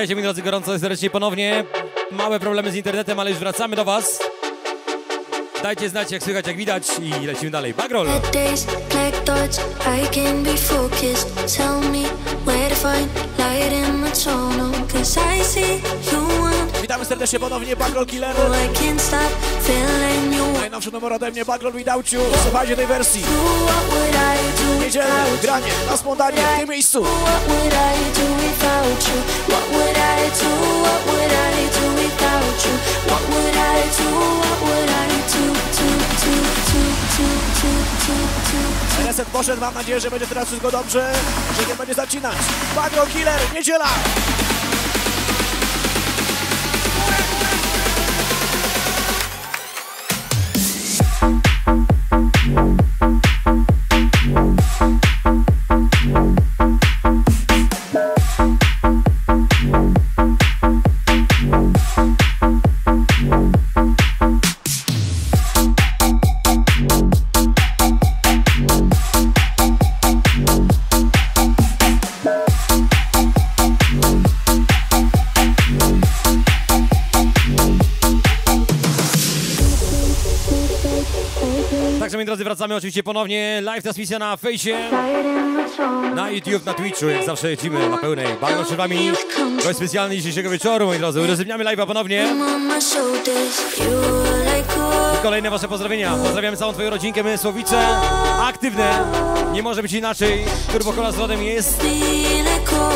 Witajcie moi drodzy gorąco serdecznie ponownie. Małe problemy z internetem, ale już wracamy do was. Dajcie znać jak słychać, jak widać i lecimy dalej. Bagrol! Cause I see you Witamy serdecznie ponownie, Bagrol Killer. Najnowszy numer ode mnie, Bagrol Without You. Słuchajcie tej wersji. Niedzielne granie na spontanie w tym miejscu. Reset poszedł, mam nadzieję, że będzie teraz wszystko dobrze, że nie będzie zacinać. Bagrol Killer, niedziela! Oczywiście ponownie. Live transmisja na fejsie, na YouTube, na Twitchu. Jak zawsze lecimy na pełnej. Bagrol przed wami. Gość specjalny dzisiejszego wieczoru, moi drodzy. Udostępniamy live'a ponownie. gold. Kolejne wasze pozdrowienia. Pozdrawiamy całą twoją rodzinkę, my Słowice. Aktywne. Nie może być inaczej. Turbokola z rodem jest.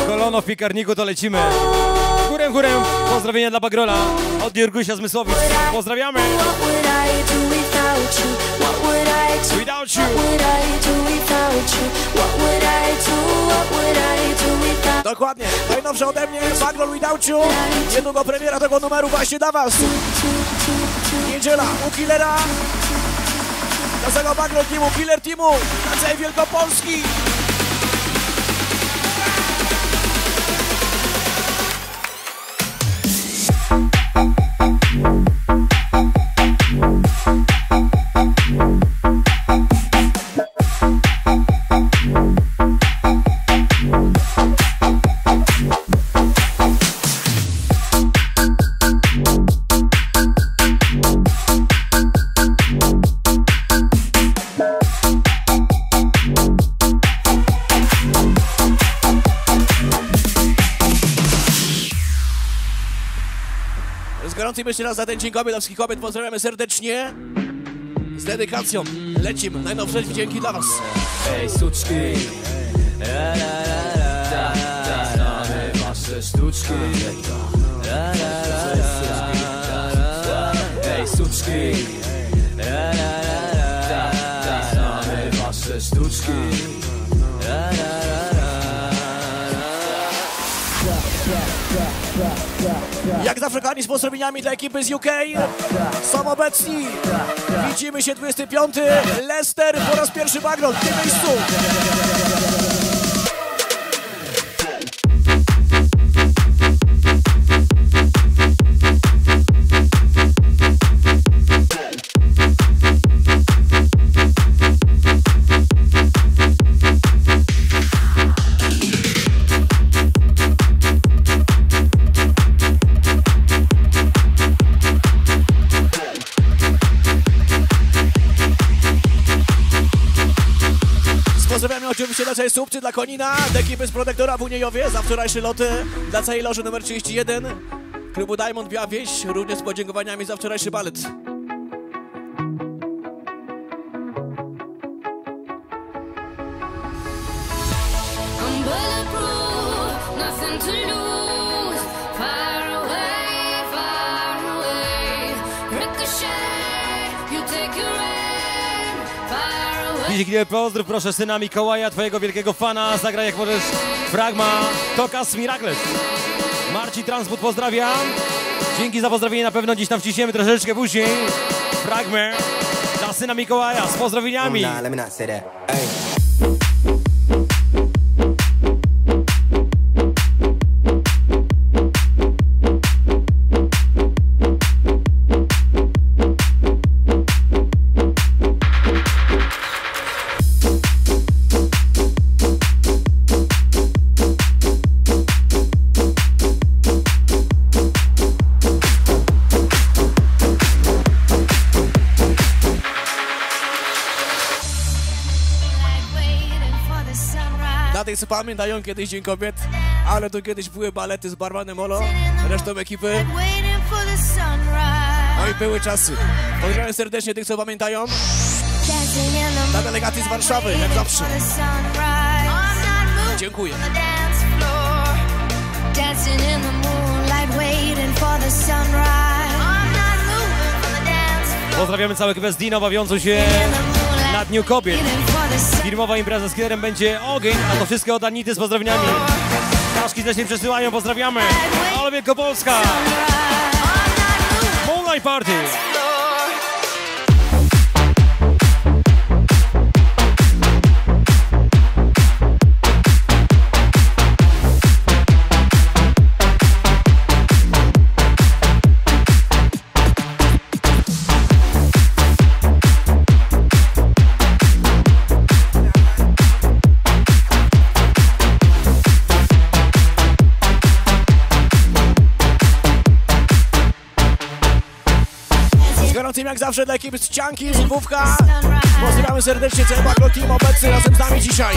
Kolono w piekarniku, to lecimy. Górem, górem. Pozdrowienia dla Bagrola. Od Jurgusia z Mysłowic. Pozdrawiamy. What would I do without you? What would I do? Without you. What would I do? What would I without Dokładnie, najnowsze ode mnie, Bagrol Without You. Niedługo premiera tego numeru właśnie dla was. Niedziela u Killera. Dla całego Bagrol Teamu, Killer Teamu, dla całej Wielkopolski. Gorącym jeszcze raz za ten Dzień. Kobiet, wszystkich kobiet pozdrawiamy serdecznie. Z dedykacją lecimy, najnowsze dźwięki dla was. Ej, suczki. La, la, la, la, la, Znamy wasze sztuczki La, la, la, la, la, Ej, suczki. La, la, la, la, Znamy wasze sztuczki La, la, la, Jak zawsze kochani z pozdrowieniami dla ekipy z UK są obecni. Widzimy się 25. Leicester po raz pierwszy Bagrol w tym miejscu. Subcy, dla Konina, dla ekipy z Protektora w Uniejowie za wczorajsze loty, dla całej loży numer 31, klubu Diamond Biała Wieś, również z podziękowaniami za wczorajszy balet. Dziś pozdrów proszę syna Mikołaja, twojego wielkiego fana. Zagraj jak możesz fragma Tokas Miracles. Marcin Transport pozdrawia. Dzięki za pozdrowienie, na pewno dziś tam wciśniemy troszeczkę później. Fragmę dla syna Mikołaja z pozdrowieniami. Co pamiętają kiedyś Dzień Kobiet, ale to kiedyś były balety z Barmanem Molo, resztą ekipy. No i były czasy. Pozdrawiam serdecznie tych, co pamiętają. Dla delegacji z Warszawy, jak zawsze. moving Dziękuję. Dancing in the moonlight, waiting for the sunrise. I'm not moving on the dance floor. Pozdrawiamy całe ekipę z Dino bawiącą się na Dniu Kobiet. Firmowa impreza z killerem będzie ogień, a to wszystko od Anity z pozdrowieniami. Ptaszki też nie przesyłają, pozdrawiamy. Ale Wielkopolska! Moonlight Party! Gorącym jak zawsze dla ekipy z Cianki, z Lwówka. Pozdrawiamy serdecznie cały Bagro Team obecny razem z nami dzisiaj.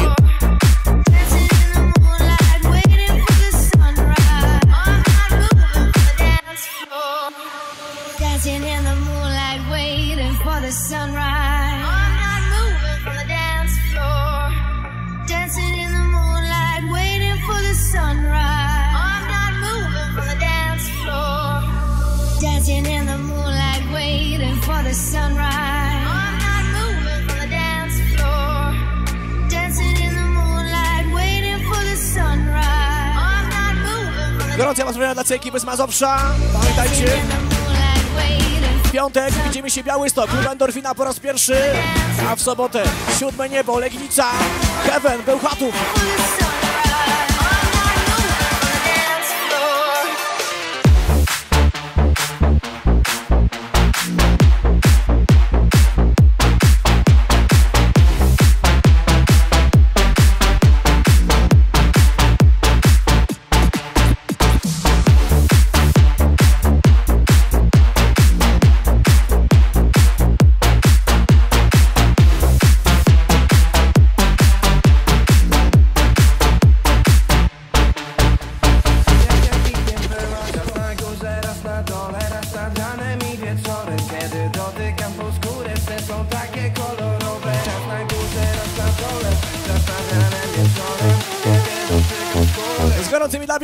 Gorące pozdrowienia dla całej ekipy z Mazowsza. Pamiętajcie, w piątek widzimy się Białystok, klub Endorfina po raz pierwszy, a w sobotę siódme niebo, Legnica, Heaven, Bełchatów.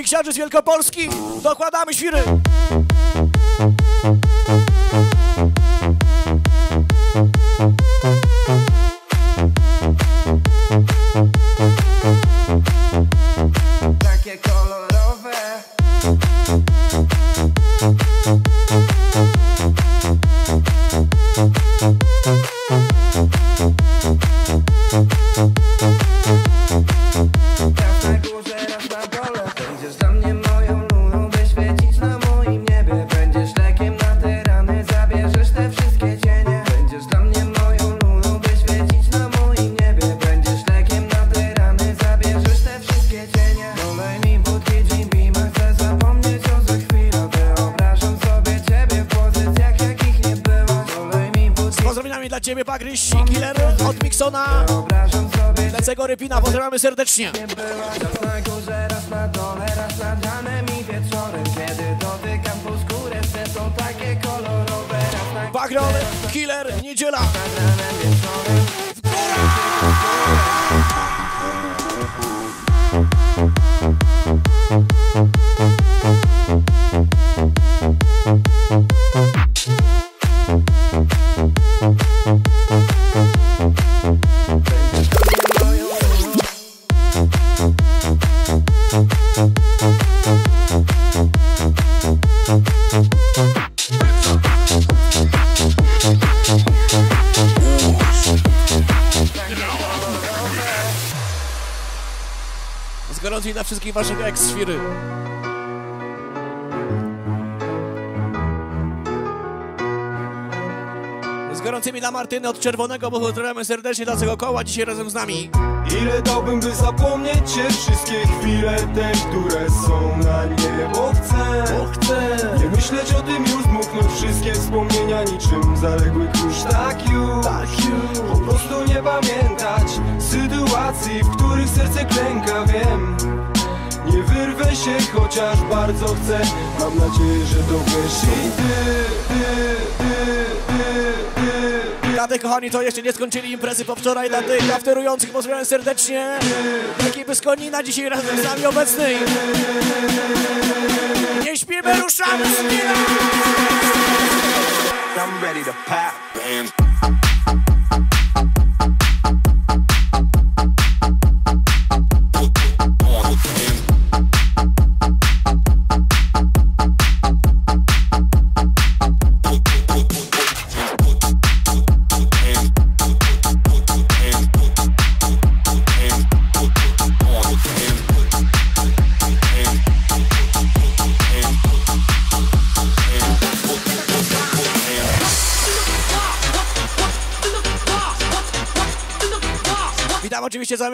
Biksiarzy z Wielkopolski dokładamy świry. Rypina, pozdrawiamy serdecznie. Martyny od Czerwonego, bo pozdrawiamy serdecznie dla całego koła dzisiaj razem z nami. Ile dałbym, by zapomnieć cię Wszystkie chwile te, które są na nie Bo chcę, Bo chcę. nie myśleć o tym już Dmuchnąć wszystkie wspomnienia niczym zaległy kurz Tak już, Tak już. po prostu nie pamiętać sytuacji, w których serce klęka, wiem Nie wyrwę się, chociaż bardzo chcę Mam nadzieję, że to wiesz i ty, ty, ty, ty, ty. Dla tych kochani, to jeszcze nie skończyli imprezy po wczoraj, dla tych afterujących pozdrawiam serdecznie. Ekipy z Konina dzisiaj razem z nami obecnej. Nie śpimy, ruszamy z! I'm ready to pop.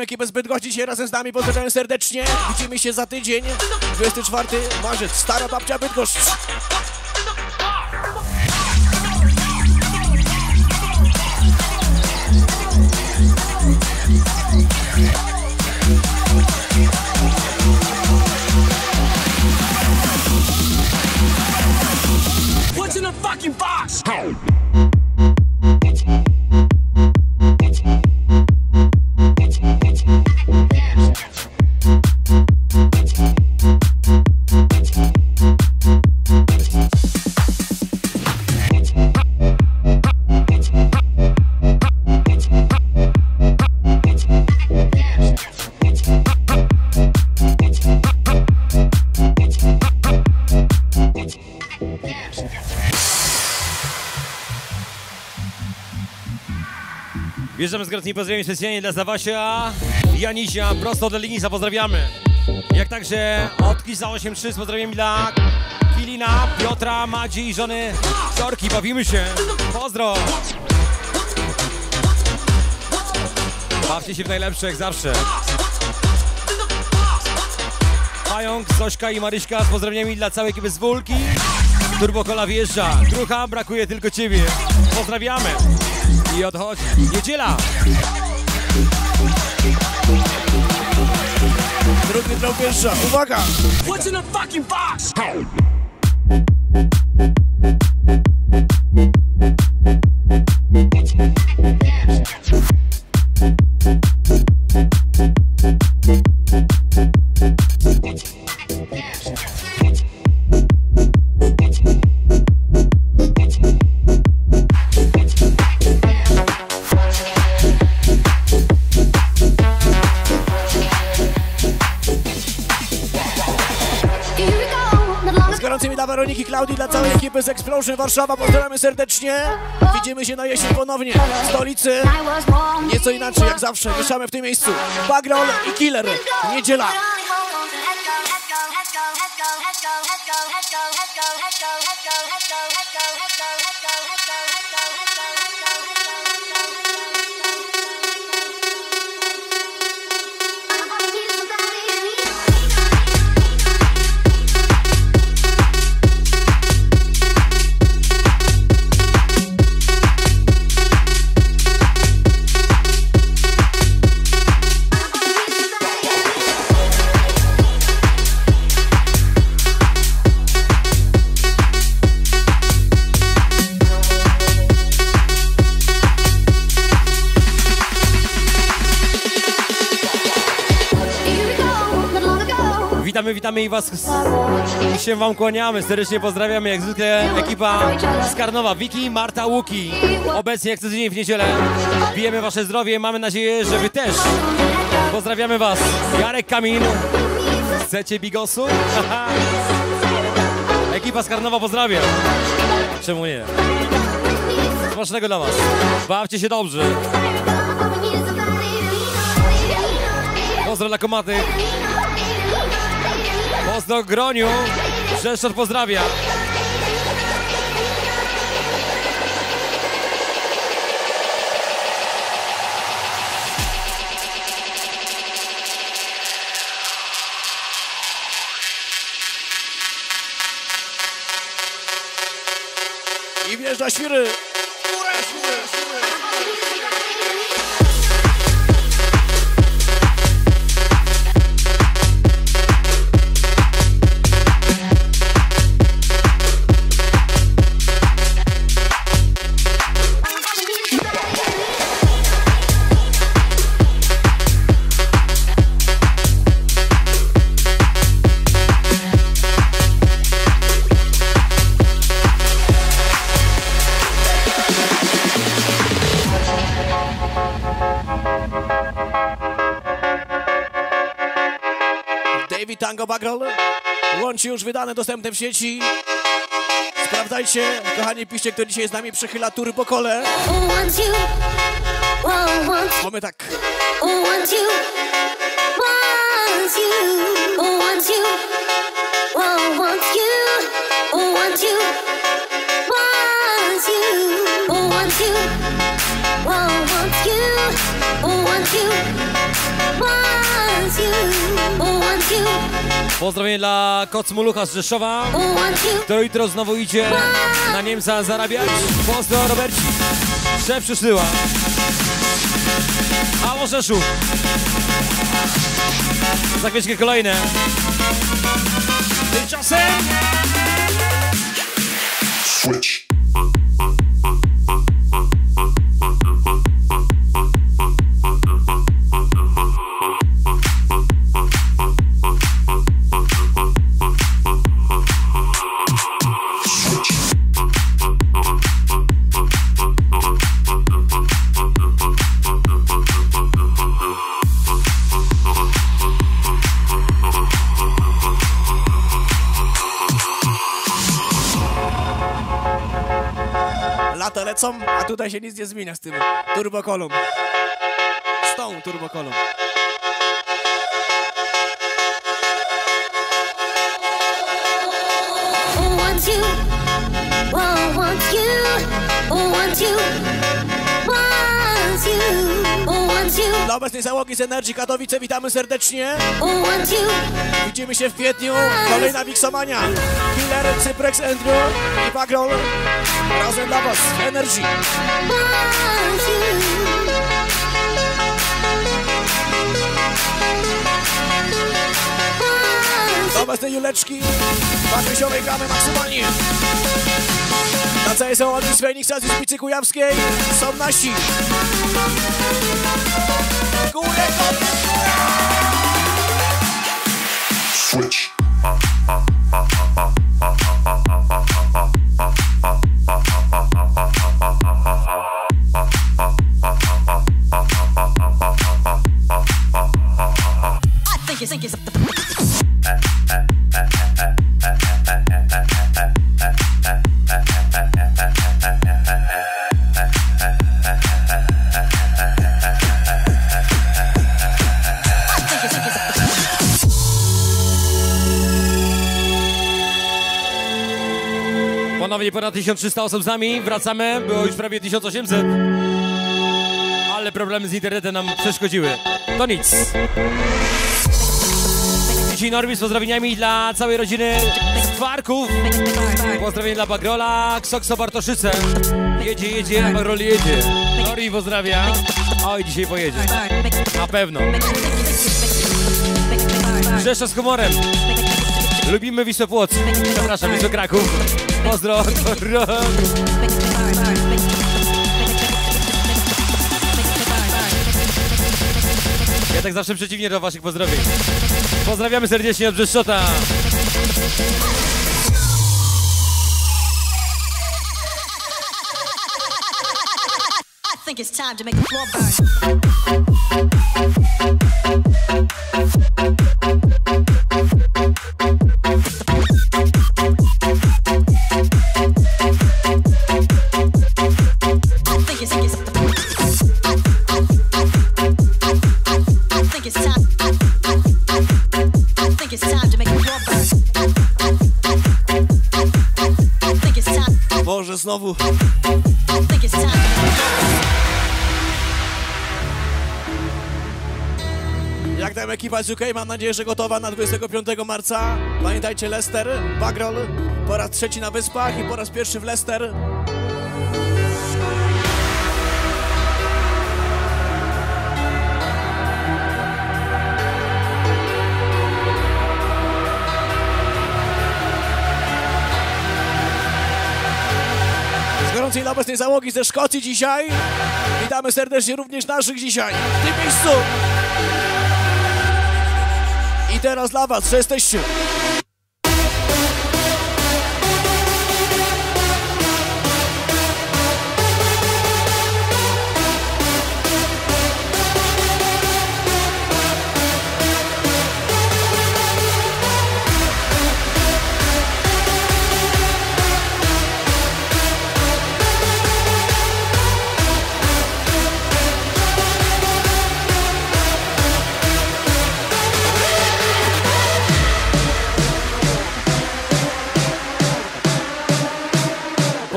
Całą ekipę z dzisiaj razem z nami, pozdrawiam serdecznie. Widzimy się za tydzień, 24 marzec, Stara Babcia Bydgoszcz. Gratni pozdrowień specjalnie dla Zawasia, Janisia, prosto od Linisa pozdrawiamy. Jak także od Kisa 83 z pozdrowieniami dla Kilina, Piotra, Madzi i żony Torki. Bawimy się. Pozdro! Bawcie się w najlepsze jak zawsze. Pająk, Zośka i Maryśka z pozdrowieniami dla całej ekipy z Wólki. Turbokola wjeżdża. Drucha, brakuje tylko ciebie. Pozdrawiamy. I odchodzi. Niedziela. Drugi drog wjeżdża, uwaga! What's in the fucking box? Explosion Warszawa pozdrawiamy serdecznie. Widzimy się na jesień ponownie w stolicy. Nieco inaczej, jak zawsze, mieszamy w tym miejscu. Bagrol i Killer. Niedziela. Witamy, i was i się wam kłaniamy. Serdecznie pozdrawiamy jak zwykle ekipa z Karnowa. Wiki, Marta, Łuki. Obecnie jak co tydzień w niedzielę bijemy wasze zdrowie. Mamy nadzieję, że wy też. Pozdrawiamy was. Jarek Kamin. Chcecie bigosu? Ekipa z Karnowa pozdrawia. Czemu nie? Smacznego dla was. Bawcie się dobrze. Pozdro dla komatych. Pozdro Groniu. Rzeszczot pozdrawia. Wydane, dostępne w sieci. Sprawdzajcie, kochani, piszcie, kto dzisiaj z nami przechyla turbo kole. Want you, want, want, Mamy tak. want you, want you, want you, Pozdrowienie dla Kocmulucha z Rzeszowa, który jutro znowu idzie na Niemca zarabiać. Pozdro Roberci. Szef przyszlyła. Halo Rzeszów. Za chwileczkę kolejne. Tymczasem... Lata tutaj się nic nie zmienia z tym turbokolą. Z tą turbokolą. you, Dla obecnej załogi z Energii Katowice witamy serdecznie. Widzimy się w kwietniu. Kolejna Wixomania. Killer, Cyprex, Andrew i Bagrol. Razem dla Was w Energii. want you. Dla obecnej Juleczki. Patrysiowej gramy maksymalnie. Na całej załogi z Phoenix z Picy Kujawskiej są nasi. Górę, kopy, Ponownie ponad 1300 osób z nami. Wracamy. Było już prawie 1800. Ale problemy z internetem nam przeszkodziły. To nic. Dzisiaj Norbi z pozdrowieniami dla całej rodziny Stwarków. Pozdrowienie dla Bagrola, Ksokso Bartoszyce. Jedzie, jedzie, Roli jedzie. Norbi pozdrawia. Oj, dzisiaj pojedzie. Na pewno. Rzesza z humorem. Lubimy Wisłę Płoc. Przepraszam, Wisłę Kraków. Pozdro. Ja tak zawsze przeciwnie do waszych pozdrowień. Pozdrawiamy serdecznie od Brzeszczota. It's time to make the floor burn. Ekipa z UK? Mam nadzieję, że gotowa na 25 marca. Pamiętajcie, Leicester, Bagrol, po raz trzeci na Wyspach i po raz pierwszy w Leicester. Gorącej dla obecnej załogi ze Szkocji dzisiaj. Witamy serdecznie również naszych dzisiaj w tym miejscu. Teraz dla was, że jesteście.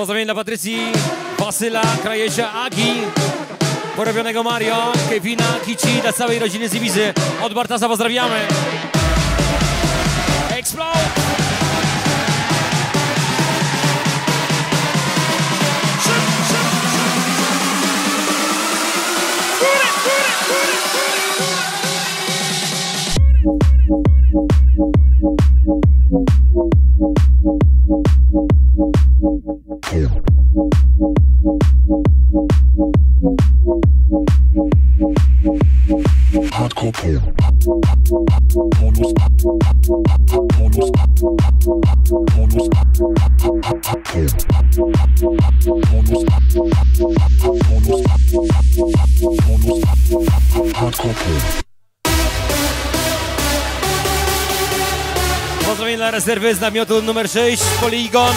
Pozdrowienia dla Patrycji, Wasyla, Krajesia, Agi, porobionego Mario, Kevina, Kici, dla całej rodziny z Ibizy. Od Bartasa pozdrawiamy. Explode! Hardcore Porn. Pozdrowienia dla rezerwy z namiotu numer 6, Poligon,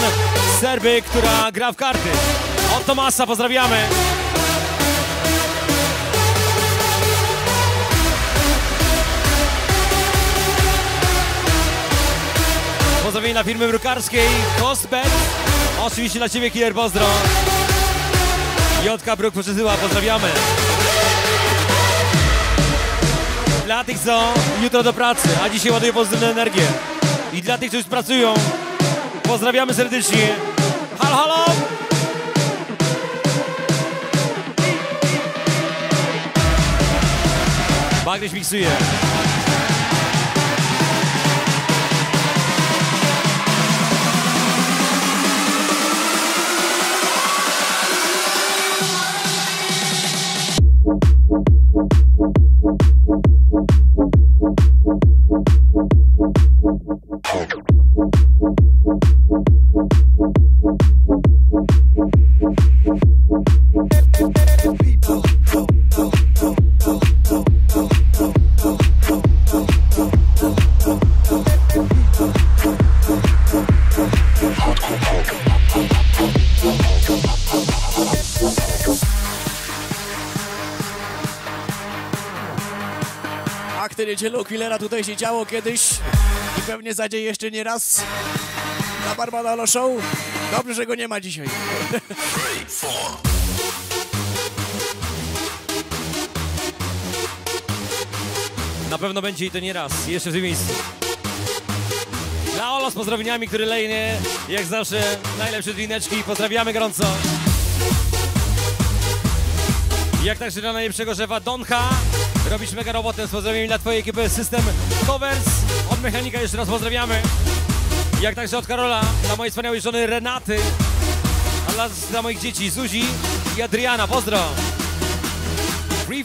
Serby, która gra w karty. Od Tomasa pozdrawiamy. Pozdrowienia firmy brukarskiej, Costbet. Oczywiście dla Ciebie, Killer, pozdro. Jotka Bruk przesyła, pozdrawiamy. Dla tych, co jutro do pracy, a dzisiaj ładują pozytywną energię. I dla tych, którzy pracują, pozdrawiamy serdecznie. Halo, halo! Bagryś miksuje. Quillera tutaj się działo kiedyś i pewnie zadzieje jeszcze nie raz na Barbanalo Show. Dobrze, że go nie ma dzisiaj. Na pewno będzie i to nie raz, jeszcze w tym miejscu. Dla Olo z pozdrowieniami, który leje jak zawsze najlepsze drineczki. Pozdrawiamy gorąco. Jak także dla najlepszego szefa Doncha. Robisz mega robotę z pozdrowieniami dla twojej ekipy System Covers. Od mechanika jeszcze raz pozdrawiamy. Jak także od Karola, dla mojej wspaniałej żony Renaty. A dla, dla moich dzieci Zuzi i Adriana. Pozdro. Free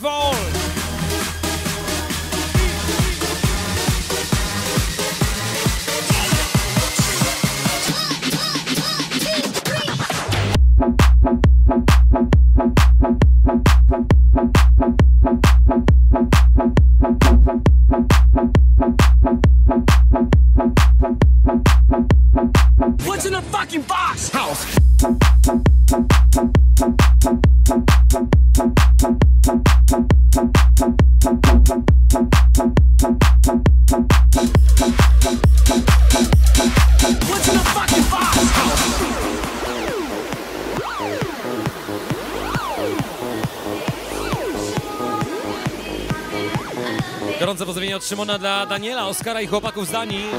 od Szymona dla Daniela, Oskara i chłopaków z Danii.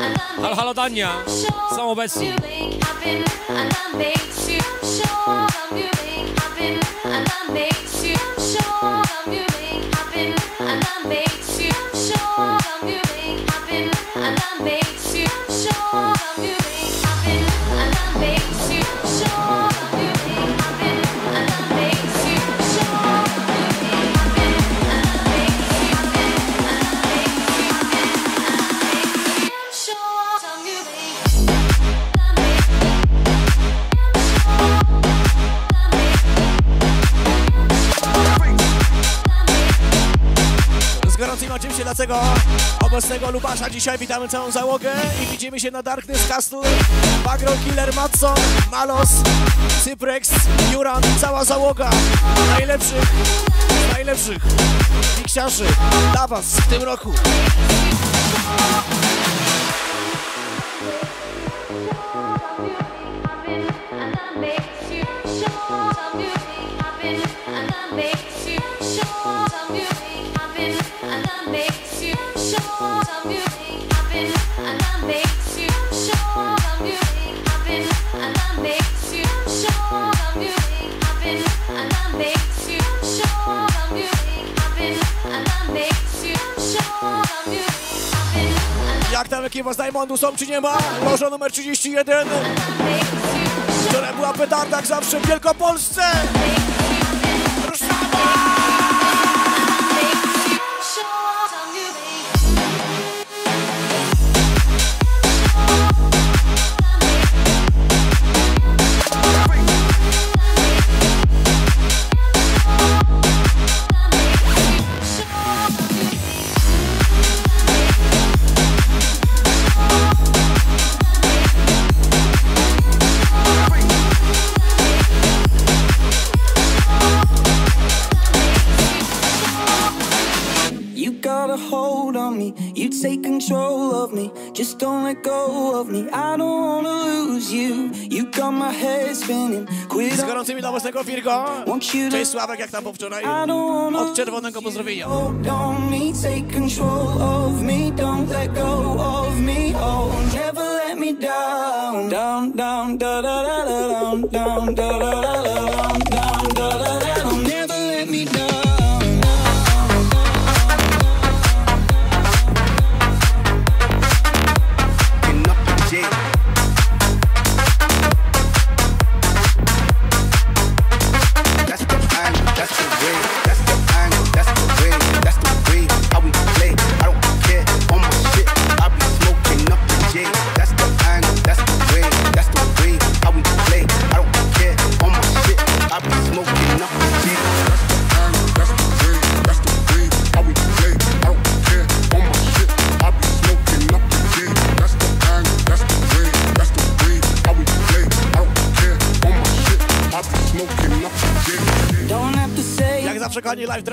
Halo, halo Dania, są obecni. Obecnego Lubasza. Dzisiaj witamy całą załogę i widzimy się na Darkness Castle, Bagro Killer, Matson, Malos, Cyprex, Juran, cała załoga najlepszych, najlepszych miksiarzy dla was w tym roku. Diamantu są czy nie ma? Loża numer 31 Która była petarda jak zawsze w Wielkopolsce Ruszamy! don't let go of me. I don't wanna lose you. You got my head spinning. Quit. Z gorącymi dla własnego Virgo. Cześć Sławek, jak tam po wczoraj? Od czerwonego pozdrowienia. Oh, don't me, take control of me. Don't let go of me. Oh, down. Down, da da da da down, down, da da da da.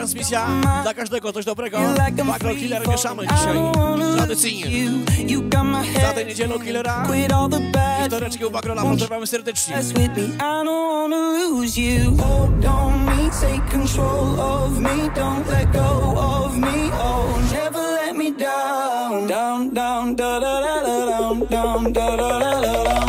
transmisja dla każdego, coś dobrego. Backdoor Killer mieszamy dzisiaj, tradycyjnie. Za tę niedzielę Killera. I wtoreczki u Backrola pozdrawiamy serdecznie. Down, down, da da da da down, down, da da da da.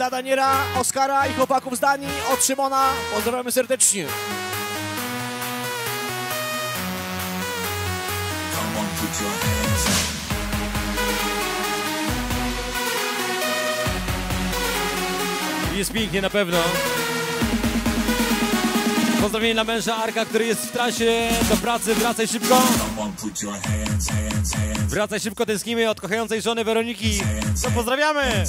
dla Daniela, Oskara i chłopaków z Danii od Szymona. Pozdrawiamy serdecznie. Jest pięknie na pewno. Pozdrowienie dla męża Arka, który jest w trasie do pracy. Wracaj szybko. Wracaj szybko, tęsknimy od kochającej żony Weroniki. No, pozdrawiamy!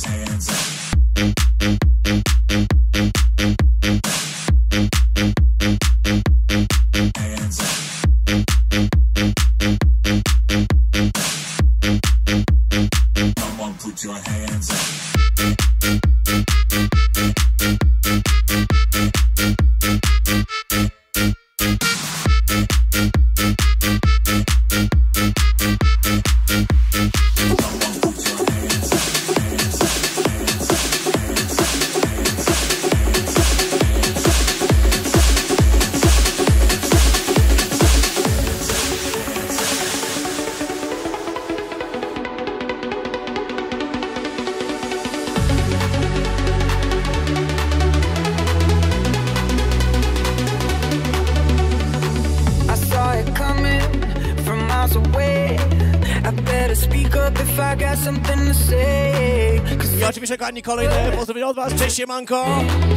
Kochani kolejne pozdrowienia od was. Cześć siemanko.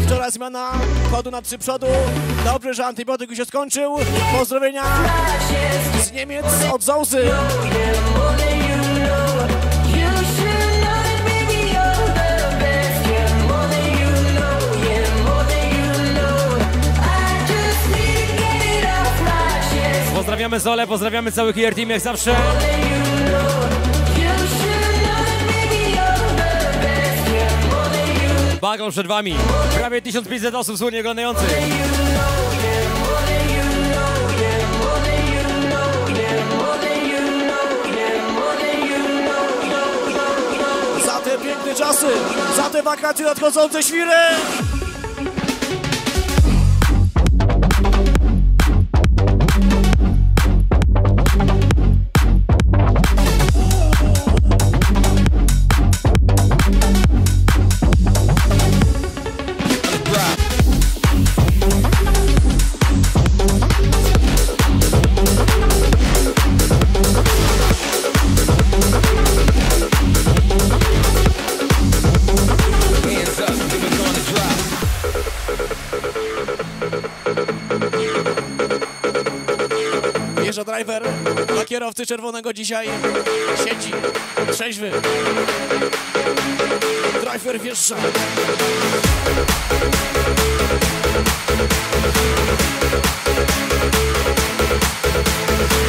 Wczoraj zmiana kodu na trzy przodu. Dobrze, że antybiotyk już się skończył. Pozdrowienia z Niemiec od Zołzy. Pozdrawiamy Zole, pozdrawiamy cały Kier Team jak zawsze. Przed wami. Prawie 1500 osób słusznie oglądających. Za te piękne czasy, za te wakacje nadchodzące świry. Kierowcy czerwonego dzisiaj. Siedzi, trzeźwy. Driver wjeżdża. Hands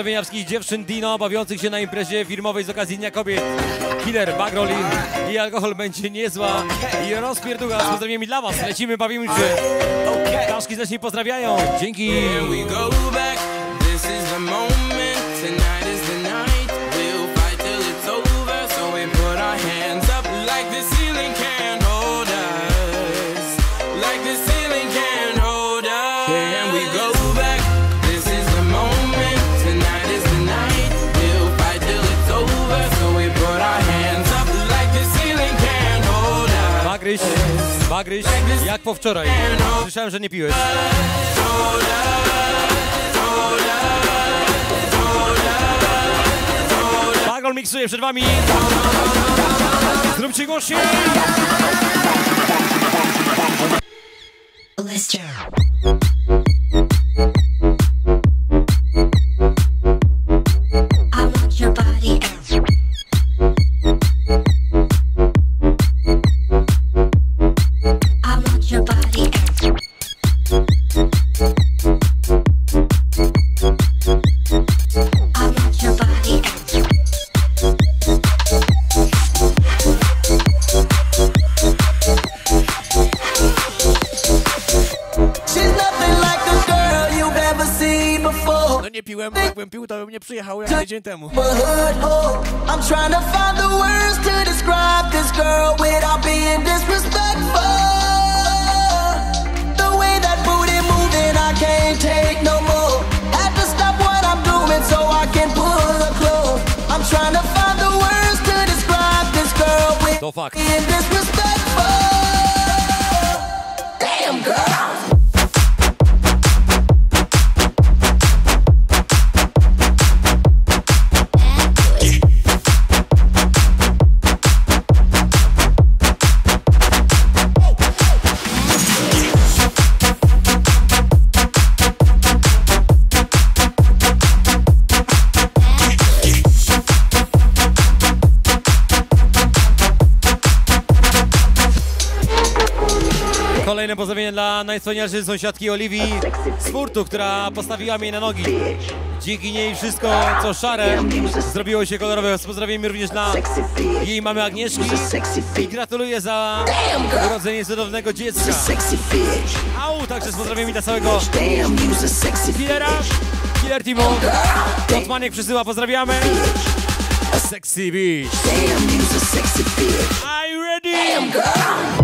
Wjeżdżamy kolejne pozdrowienia wszystkich dziewczyn Dino bawiących się na imprezie firmowej z okazji Dnia Kobiet. Killer, bagrolin i alkohol będzie niezła i rozpierducha z pozdrowieniami dla was. Lecimy, bawimy się. Kaszki też nie pozdrawiają. Dzięki. Bagryś, jak po wczoraj. Słyszałem, że nie piłeś. Bagol miksuje przed wami. Zróbcie głośniej. I Kolejne pozdrowienie dla najwspanialszej sąsiadki Oliwii z furtu, która postawiła mnie na nogi. Dzięki niej wszystko, co szare, zrobiło się kolorowe. Z pozdrowieniem również dla jej mamy Agnieszki i gratuluję za urodzenie cudownego dziecka. Au, także z pozdrowieniami dla całego Killera, Killer Teamu. Otmaniek przysyła, pozdrawiamy. Sexy Beach. Are you ready?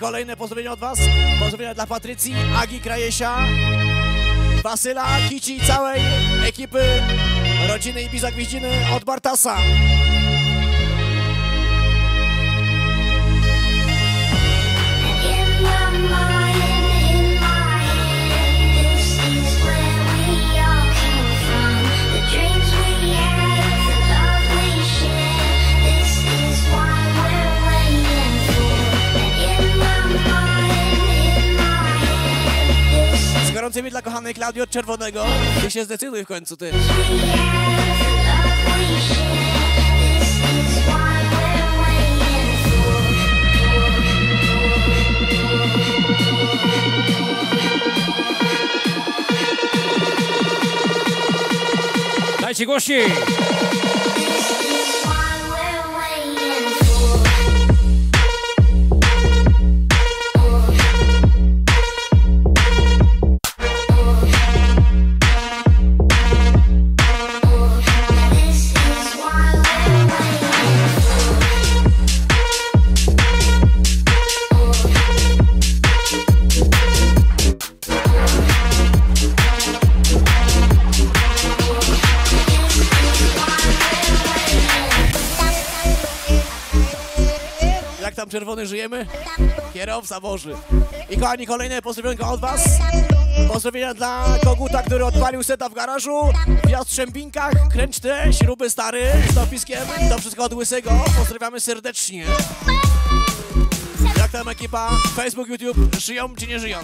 Kolejne pozdrowienia od Was. Pozdrowienia dla Patrycji, Agi Krajesia, Wasyla, Kici i całej ekipy rodziny Ibiza Gwiździny od Bartasa. Gorącymi dla kochanej Klaudii od Czerwonego. Ty się zdecyduj w końcu, ty. we had, czerwony żyjemy? Kierowca woży. I kochani, kolejne pozdrowionka od Was. Pozdrowienia dla koguta, który odpalił seta w garażu, w Jastrzębinkach, kręczne, śruby stary, z dopiskiem, to wszystko od Łysego. Pozdrawiamy serdecznie. Jak tam ekipa? Facebook, YouTube, żyją czy nie żyją?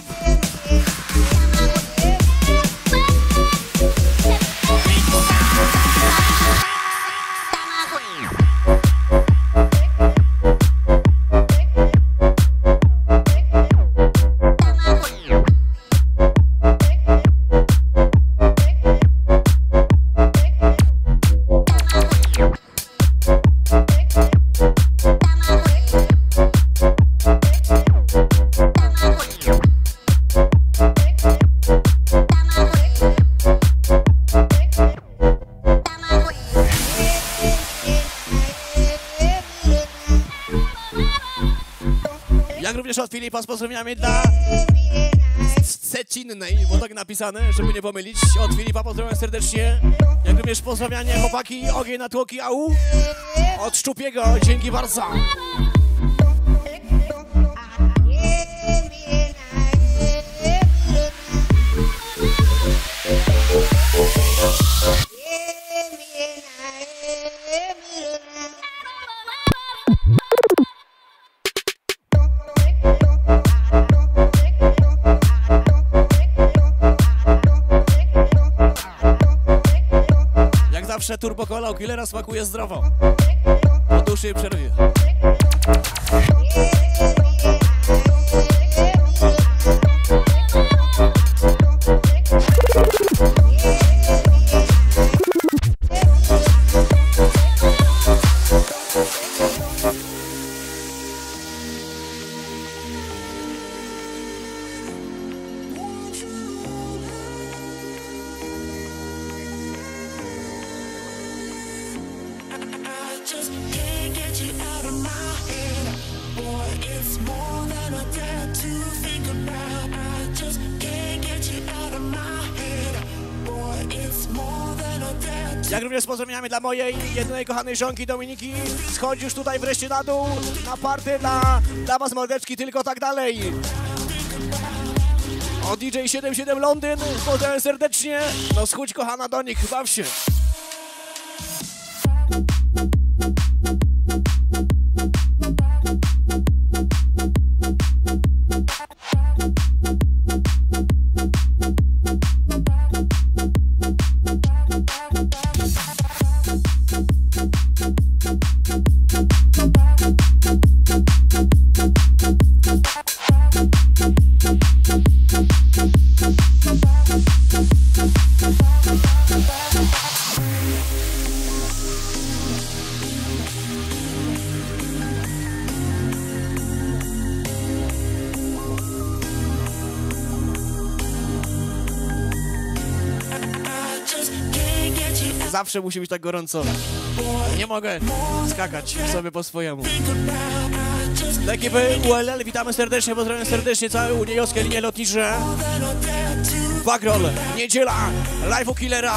Filipa z pozdrowieniami dla Cecinnej, bo tak napisane, żeby nie pomylić. Od Filipa pozdrawiam serdecznie. Jak również pozdrawianie chłopaki, ogień na tłoki, au. Od Szczupiego, dzięki bardzo. Zawsze turbo cola u killera smakuje zdrowo. Po dłuższej przerwie. Dla mojej jedynej kochanej żonki Dominiki. Schodź już tutaj wreszcie na dół, na party dla, dla was mordeczki, tylko tak dalej. O DJ 77 Londyn, pozdrawiam serdecznie. No schudź kochana do nich, baw się. Zawsze musi być tak gorąco. Nie mogę skakać sobie po swojemu. Dla ekipy ULL witamy serdecznie, pozdrawiam serdecznie całe uniejowskie linie lotnicze. Bagrol, niedziela, live u killera.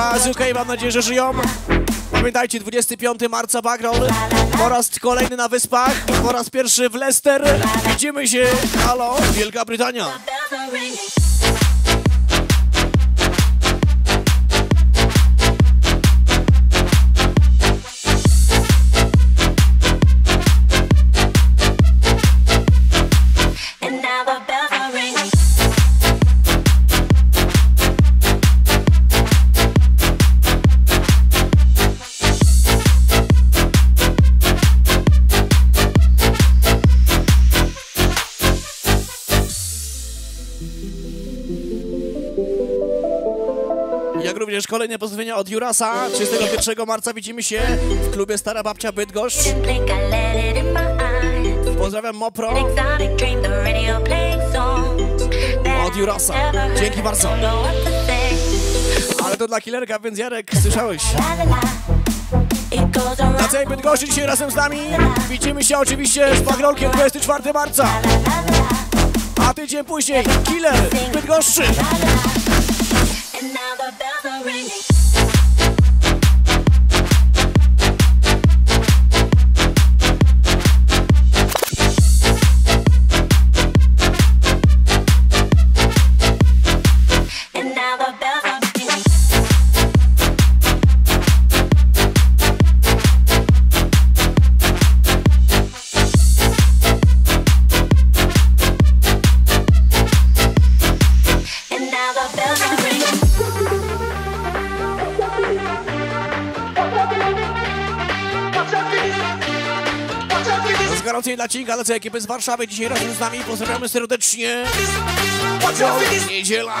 Ekipa z UK, mam nadzieję, że żyją. Pamiętajcie, 25 marca Bagrol, po raz kolejny na Wyspach, po raz pierwszy w Leicester. Widzimy się, halo, Wielka Brytania. Kolejne pozdrowienia od Jurasa. 31 marca widzimy się w klubie Stara Babcia Bydgoszcz. Pozdrawiam Mopro od Jurasa. Dzięki bardzo. Ale to dla killerka, więc Jarek, słyszałeś? Na całej Bydgoszczy dzisiaj razem z nami. Widzimy się oczywiście z Bagrolkiem 24 marca. A tydzień później Killer Bydgoszczy. Ringing. koledzy ekipy z Warszawy dzisiaj razem z nami. Pozdrawiamy serdecznie. Niedziela.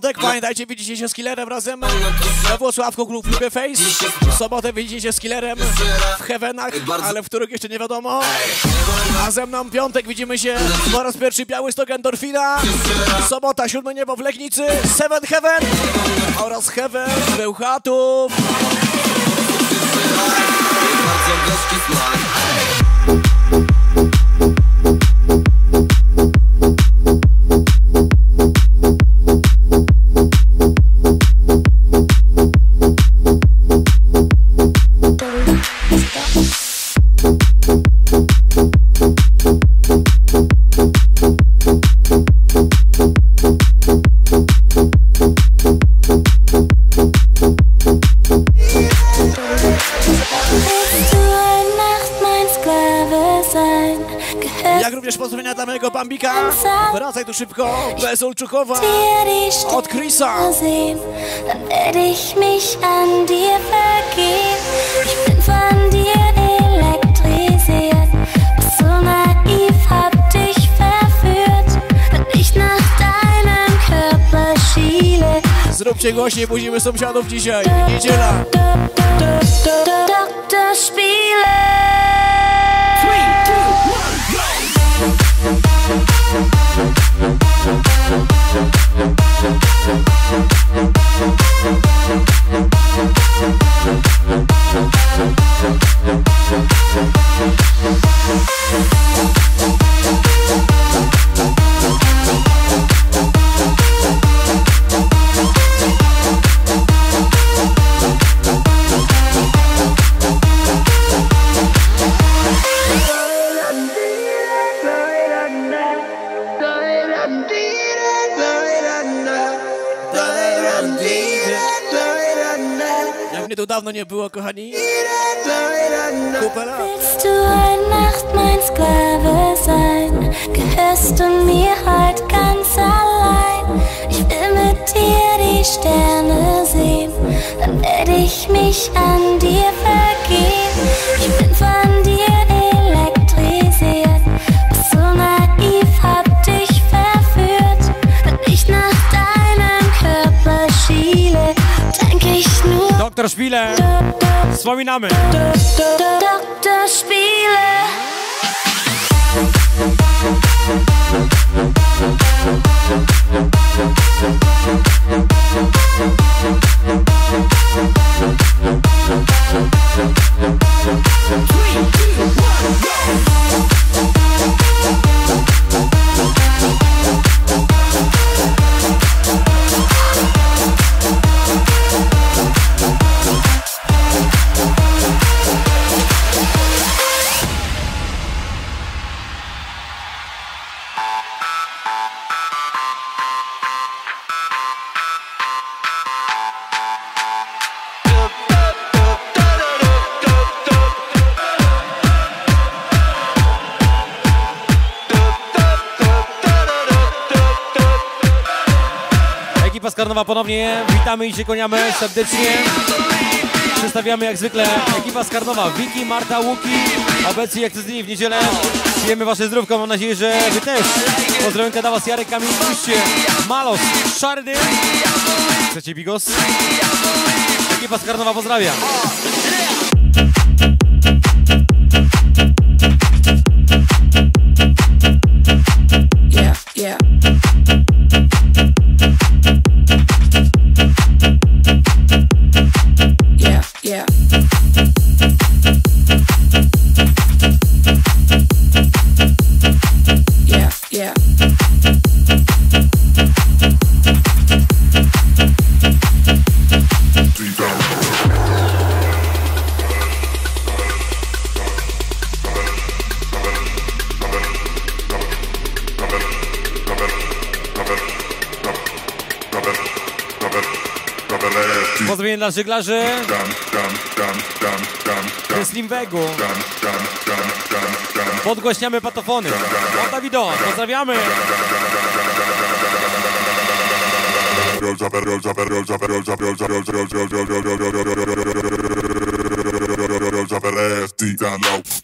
piątek, pamiętajcie, widzicie się z Killerem razem. We Włocławku, klub Lubię Face. W sobotę widzicie się z Killerem w Heavenach, ale w których jeszcze nie wiadomo. A ze mną piątek widzimy się po raz pierwszy Białystok Endorfina. Sobota, siódme niebo w Legnicy, Seven Heaven. Oraz Heaven Bełchatów. Bardzo gorzki smak. tu szybko, bez Olczuchowa, od Chrisa. Zróbcie głośniej, budzimy sąsiadów dzisiaj. Niedziela. Doktor Spiele. Three, two, one, go! Sim, sim, sim, sim, sim, sim, sim, sim, sim. Abu Okaha Tommy Namen. Dr. Spiele. I się koniamy serdecznie. Przedstawiamy jak zwykle ekipa skarnowa Wiki, Marta, Łuki, obecni jak co dzień w niedzielę. Przyjemy wasze zdrówko, mam nadzieję, że wy też. Pozdrowionka dla was Jarek, Kamil, Puście, Malos, Szardy. Chcecie bigos? Ekipa skarnowa pozdrawiam. Dla żeglarzy. Ze Slimwegu. Podgłośniamy patofony. Od Dawido. Pozdrawiamy. Last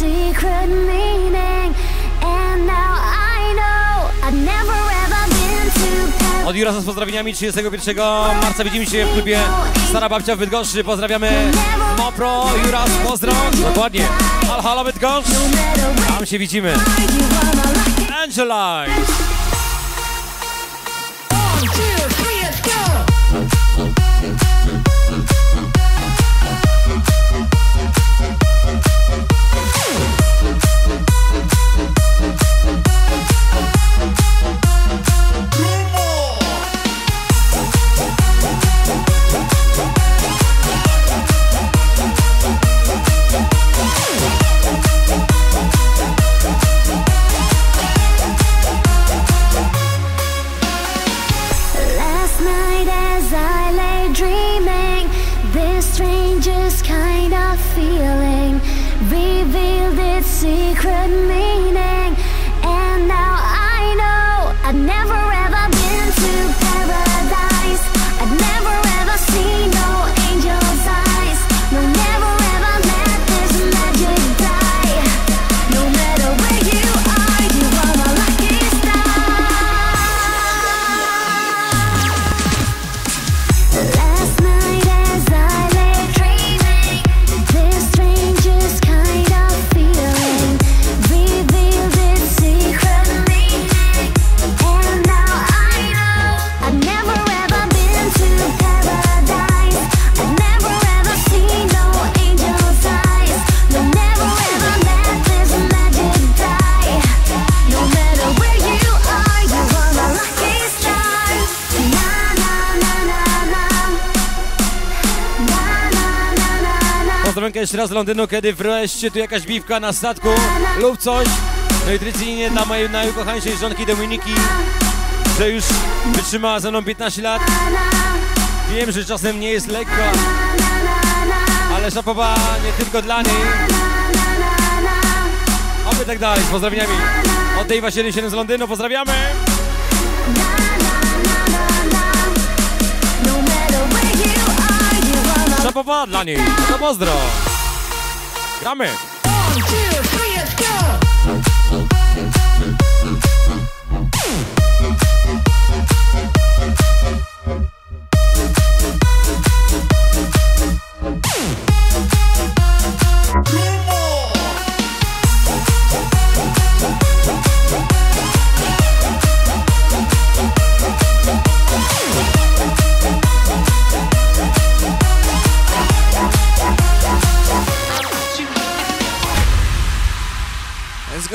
secret meaning. And now I know I've never ever been to Od Jurasa z pozdrowieniami 31 marca widzimy się w klubie Stara Babcia w Bydgoszczy. Pozdrawiamy Mopro, Juras, pozdro. Dokładnie. Halo, halo Bydgoszcz. Tam się widzimy. Angelite. Last Jeszcze raz z Londynu, kiedy wreszcie tu jakaś biwka na statku lub coś. No i tradycyjnie dla mojej najukochańszej żonki Dominiki, że już wytrzymała ze mną 15 lat. Wiem, że czasem nie jest lekko, ale szapoba nie tylko dla niej. Oby tak dalej, z pozdrowieniami od Dave'a 77 z Londynu, pozdrawiamy! Szapoba dla niej, to pozdro! Gramy! Z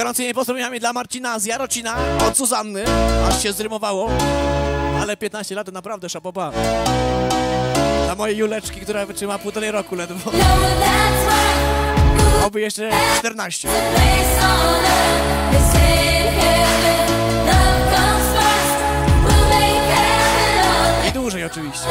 gorącymi pozdrowieniami dla Marcina z Jarocina, od Zuzanny, aż się zrymowało. Ale 15 lat naprawdę szapoba. Dla mojej Juleczki, która wytrzyma półtorej roku ledwo. Oby jeszcze 14. I dłużej oczywiście.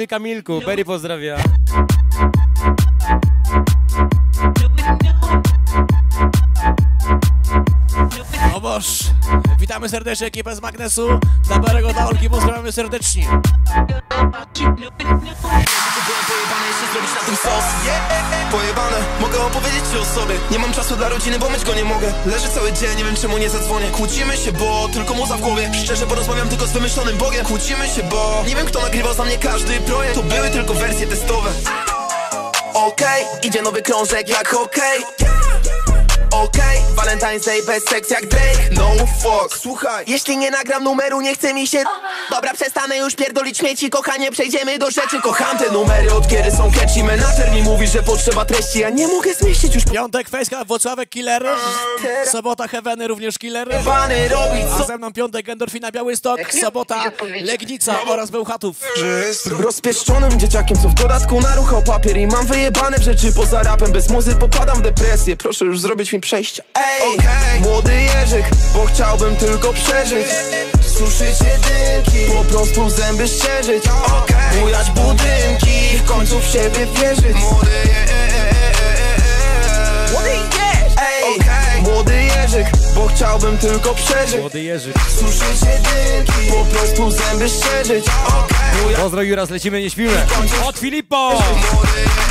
Piękny Kamilku, Berry pozdrawia. Witamy serdecznie ekipę z Magnesu. Dla Berego dla Olki pozdrawiamy serdecznie. zrobić na. Pojebane, mogę opowiedzieć ci o sobie. Nie mam czasu dla rodziny, bo myć go nie mogę. Leżę cały dzień, nie wiem czemu nie zadzwonię. Kłócimy się, bo tylko muza w głowie. Szczerze porozmawiam tylko z wymyślonym Bogiem. Kłócimy się, bo nie wiem kto nagrywał za mnie każdy projekt. To były tylko wersje testowe. Okej, idzie nowy krążek jak hokej Okej, Valentine's Day bez seks jak Drake. No fuck, słuchaj. Jeśli nie nagram numeru, nie chce mi się. Dobra, przestanę już pierdolić śmieci Kochanie, przejdziemy do rzeczy. Kocham te numery, od kiedy są catchy. Menadżer mi mówi, że potrzeba treści Ja nie mogę zmieścić już. Piątek Fejska, Włocławek Killer. Sobota Heaveny również Killer. A ze mną piątek Endorfina Białystok, sobota Legnica oraz Bełchatów. Rozpieszczonym dzieciakiem, co w dodatku naruchał papier I mam wyjebane w rzeczy poza rapem. Bez muzy popadam w depresję. Proszę już zrobić mi przejście Ej, młody Jerzyk, bo chciałbym tylko przeżyć. Suszyć jedynki, po prostu zęby szczerzyć Bujać budynki, w końcu w siebie wierzyć. Młody Ej, młody Jerzyk, bo chciałbym tylko przeżyć. Młody Jerzy. Suszyć jedynki, po prostu zęby szczerzyć Pozdro Juras, lecimy, nie śpimy. Od Filippo! Jag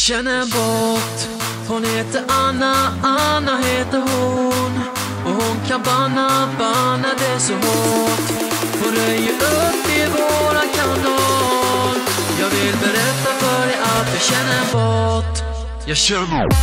känner en bort Hon heter Anna, Anna heter hon. Och hon kan banna, banna det så hårt. Hon röjer upp i våran kanal Jag vill berätta för dig att jag känner en bort Jag känner bort.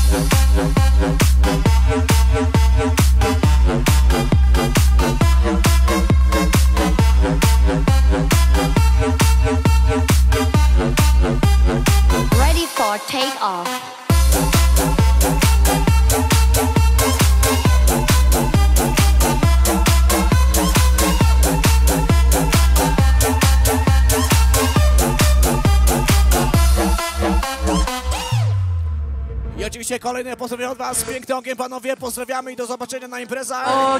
Kolejne pozdrowienia od was. Piękny ogień, panowie. Pozdrawiamy i do zobaczenia na imprezach.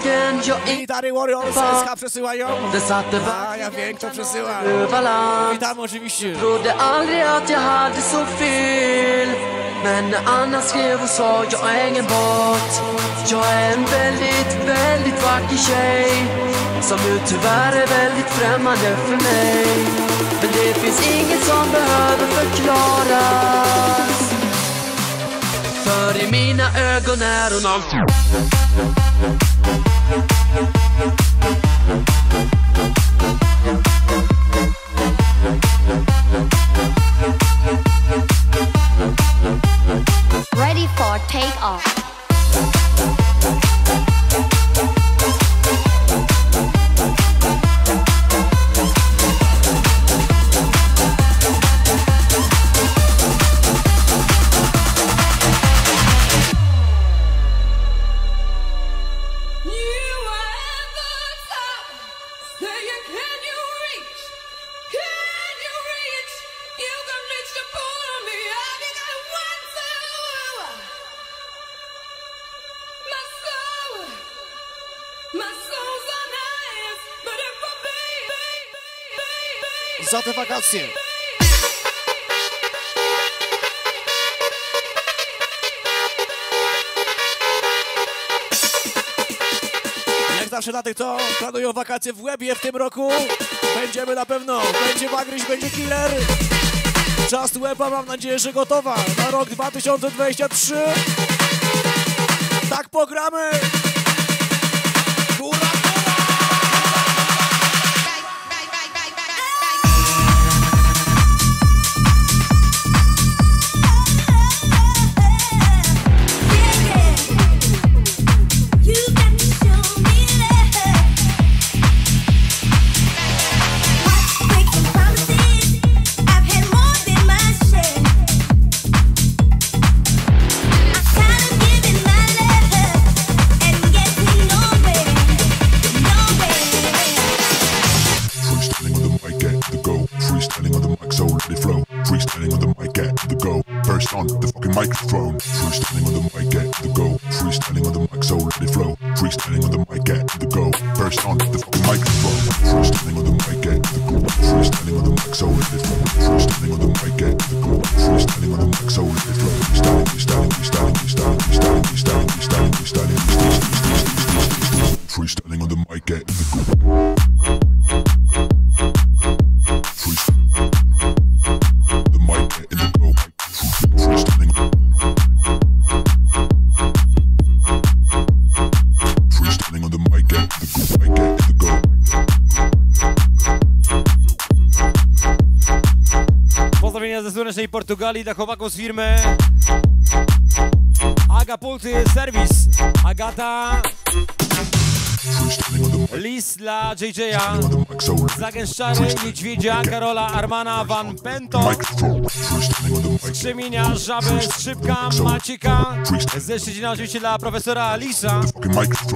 Military Warriors SK przesyłają. A, ja wiem, kto przesyła. Witamy oczywiście. Trodde aldrig att jag hade så fel Men när Anna skrev och sa jag är ingen bot Jag är en väldigt, väldigt vacker tjej Som nu tyvärr är väldigt främmande för mig Men det finns inget som behöver förklaras För i mina ögon är hon Ready for takeoff. Za te wakacje. Jak zawsze dla tych, co planują wakacje w Łebie w tym roku, będziemy na pewno. Będzie Magryś, będzie Killer. Czas Łeba mam nadzieję, że gotowa na rok 2023. Tak pogramy. Góra, Found First Z firmy Agapulty Service. Agata. List dla JJ'a. Zagęszczary, Niedźwiedzia, Karola, Armana, Van Pento. Skrzymienia, Żaby, Skrzypka, Macika. Ze Szczecina oczywiście dla profesora Lisa.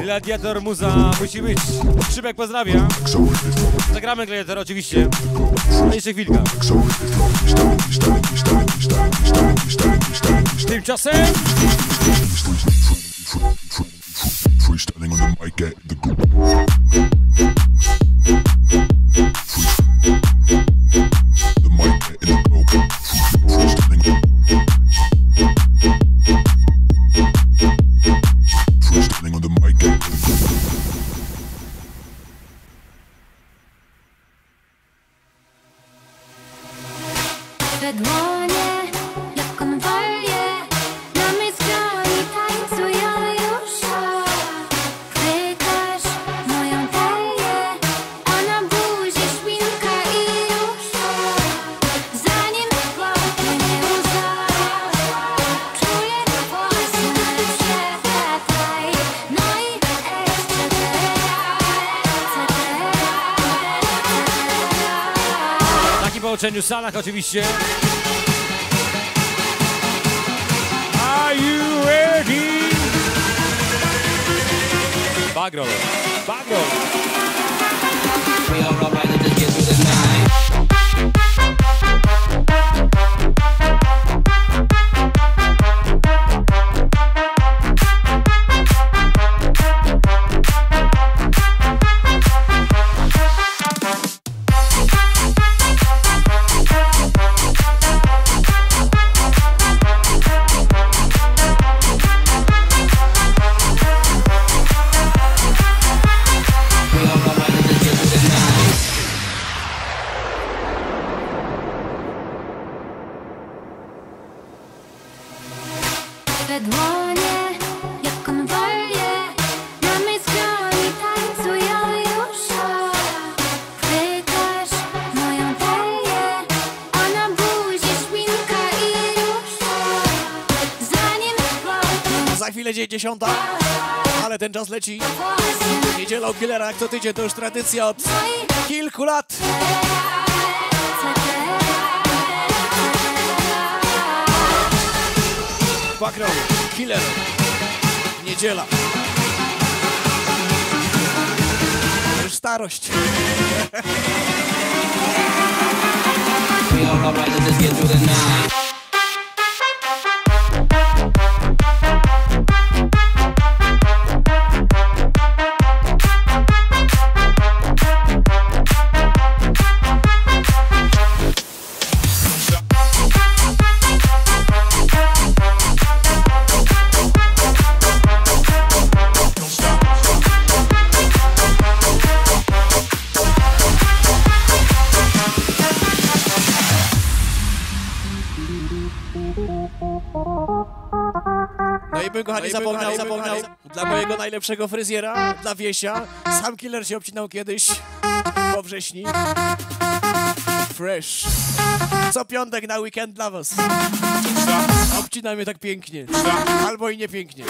Gladiator Muza musi być. Szybek pozdrawia. Zagramy Gladiator oczywiście. Jeszcze chwilka. Tymczasem Freestyling on the mic at the go. otoczeniu salach oczywiście. Are you ready? Bagrol. Bagrol. We are all right, the night. 10. Ale ten czas leci. Niedziela u Killera, jak to tydzień, to już tradycja od kilku lat. Background, Killer, niedziela. Już starość. We all get through the night. Najlepszego fryzjera, dla Wiesia. Sam killer się obcinał kiedyś po wrześni. Fresh. Co piątek na weekend dla was. Obcina mnie tak pięknie. Albo i nie pięknie.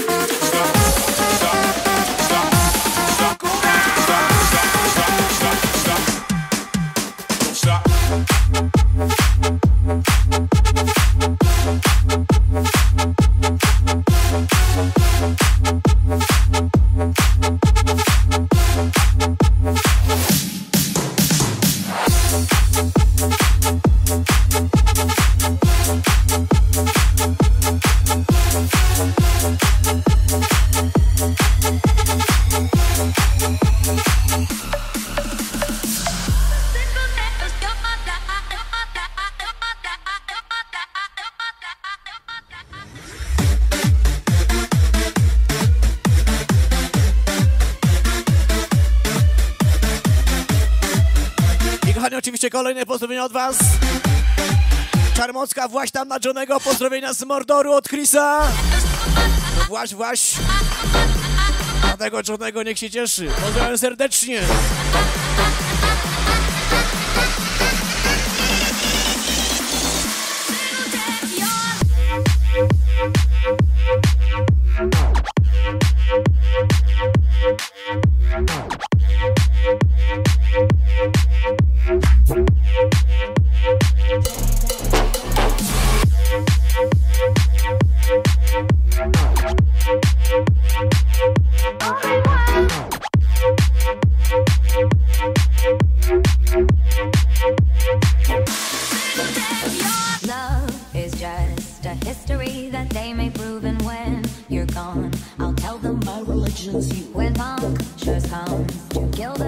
stop. Kochani, oczywiście kolejne pozdrowienia od was. Czarmocka, właśnie tam na Johnego, pozdrowienia z Mordoru od Chrisa. No właśnie, właśnie. A tego Johnego niech się cieszy. Pozdrawiam serdecznie.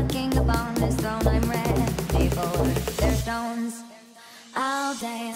looking upon this throne I'm ready for. Their stones all day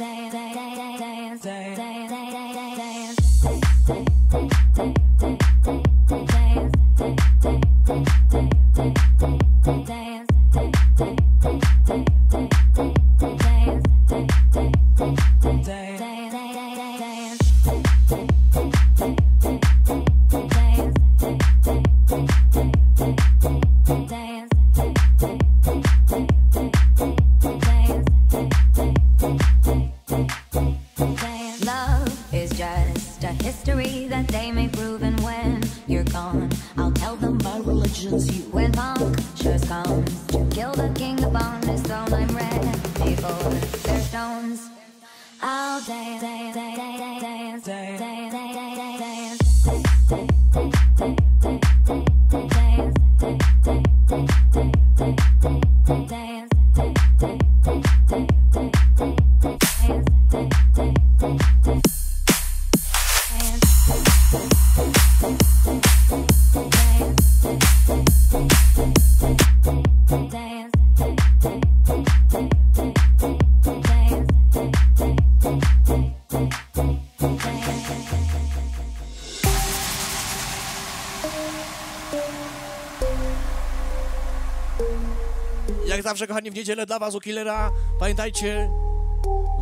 zawsze, kochani, w niedzielę dla was u Killera. Pamiętajcie,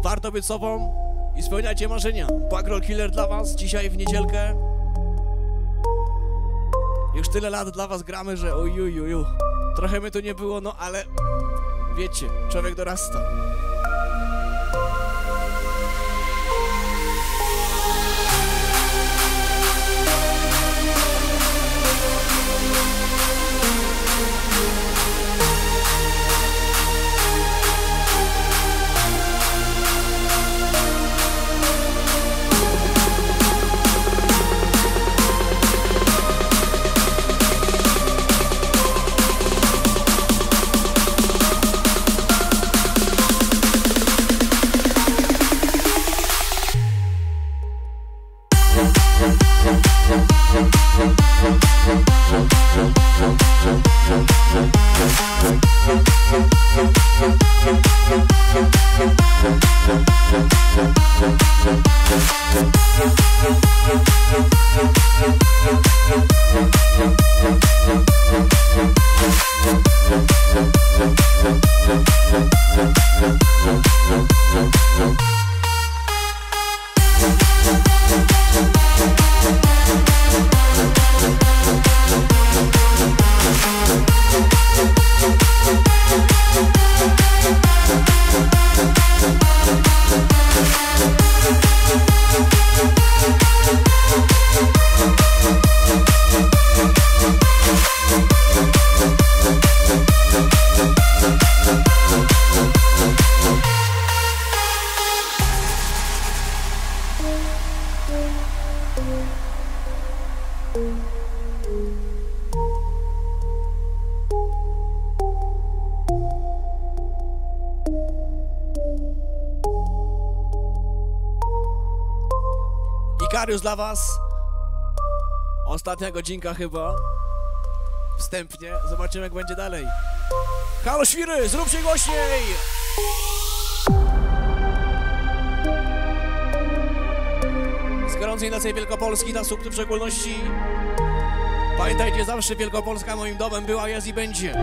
warto być sobą i spełniajcie marzenia. Backroll Killer dla was dzisiaj w niedzielkę. Już tyle lat dla was gramy, że ojujuju. Trochę my tu nie było, no ale wiecie, człowiek dorasta. Dla was. Ostatnia godzinka chyba. Wstępnie. Zobaczymy jak będzie dalej. Halo świry, zróbcie głośniej! Z gorącej nocy Wielkopolski na sukces w szczególności. Pamiętajcie, zawsze Wielkopolska moim domem była, jest i będzie.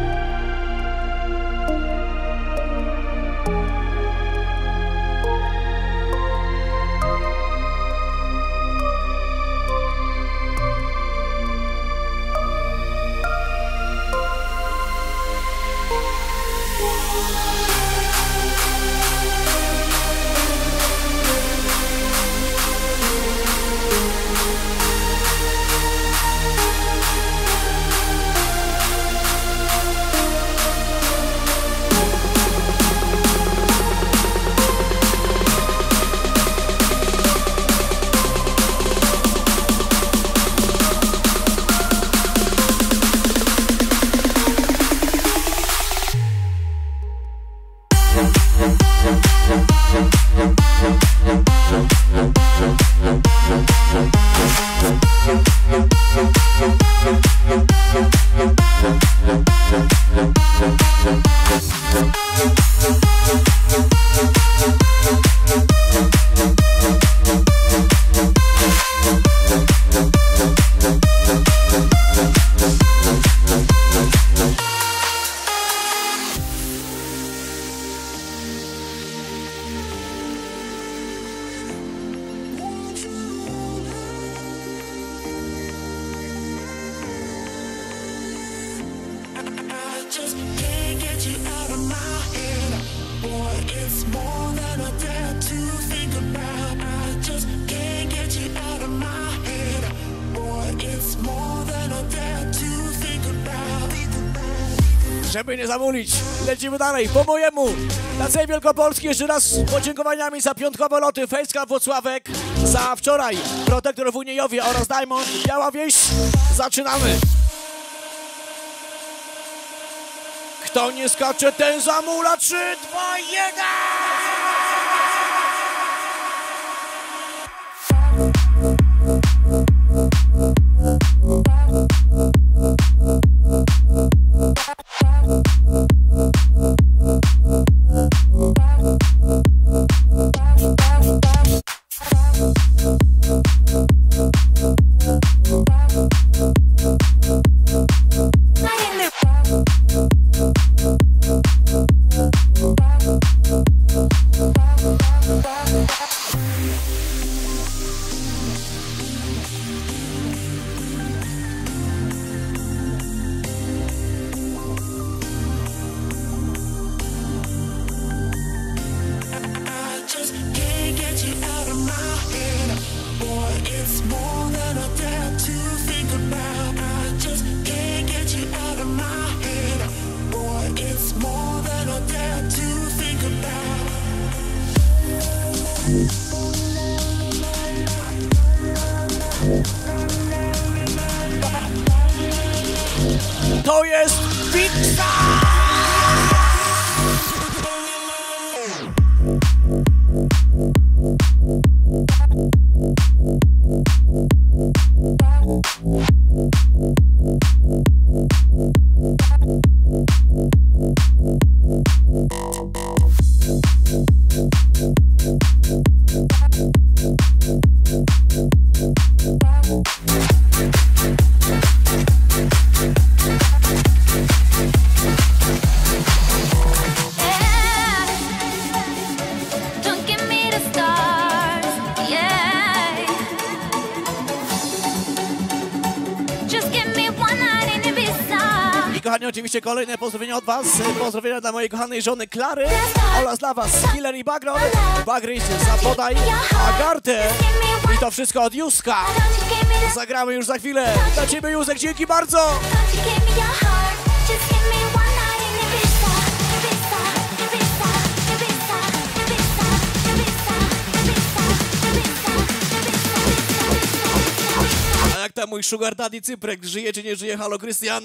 Żeby nie zamulić, lecimy dalej, po mojemu. Na całej Wielkopolski jeszcze raz z podziękowaniami za piątkowe loty Fejska Włocławek, za wczoraj Protektor w Uniejowie oraz Diamond Biała Wieś. Zaczynamy. Kto nie skacze, ten zamula. 3, 2, 1! Oczywiście kolejne pozdrowienia od Was. Pozdrowienia dla mojej kochanej żony Klary oraz dla Was Killer i Background. Bagris, Zapodaj, Agartę i to wszystko od Józka. Zagramy już za chwilę. Dla ciebie Józek, dzięki bardzo. A jak tam mój sugar daddy Cyprek? Żyje czy nie żyje? Halo, Krystian?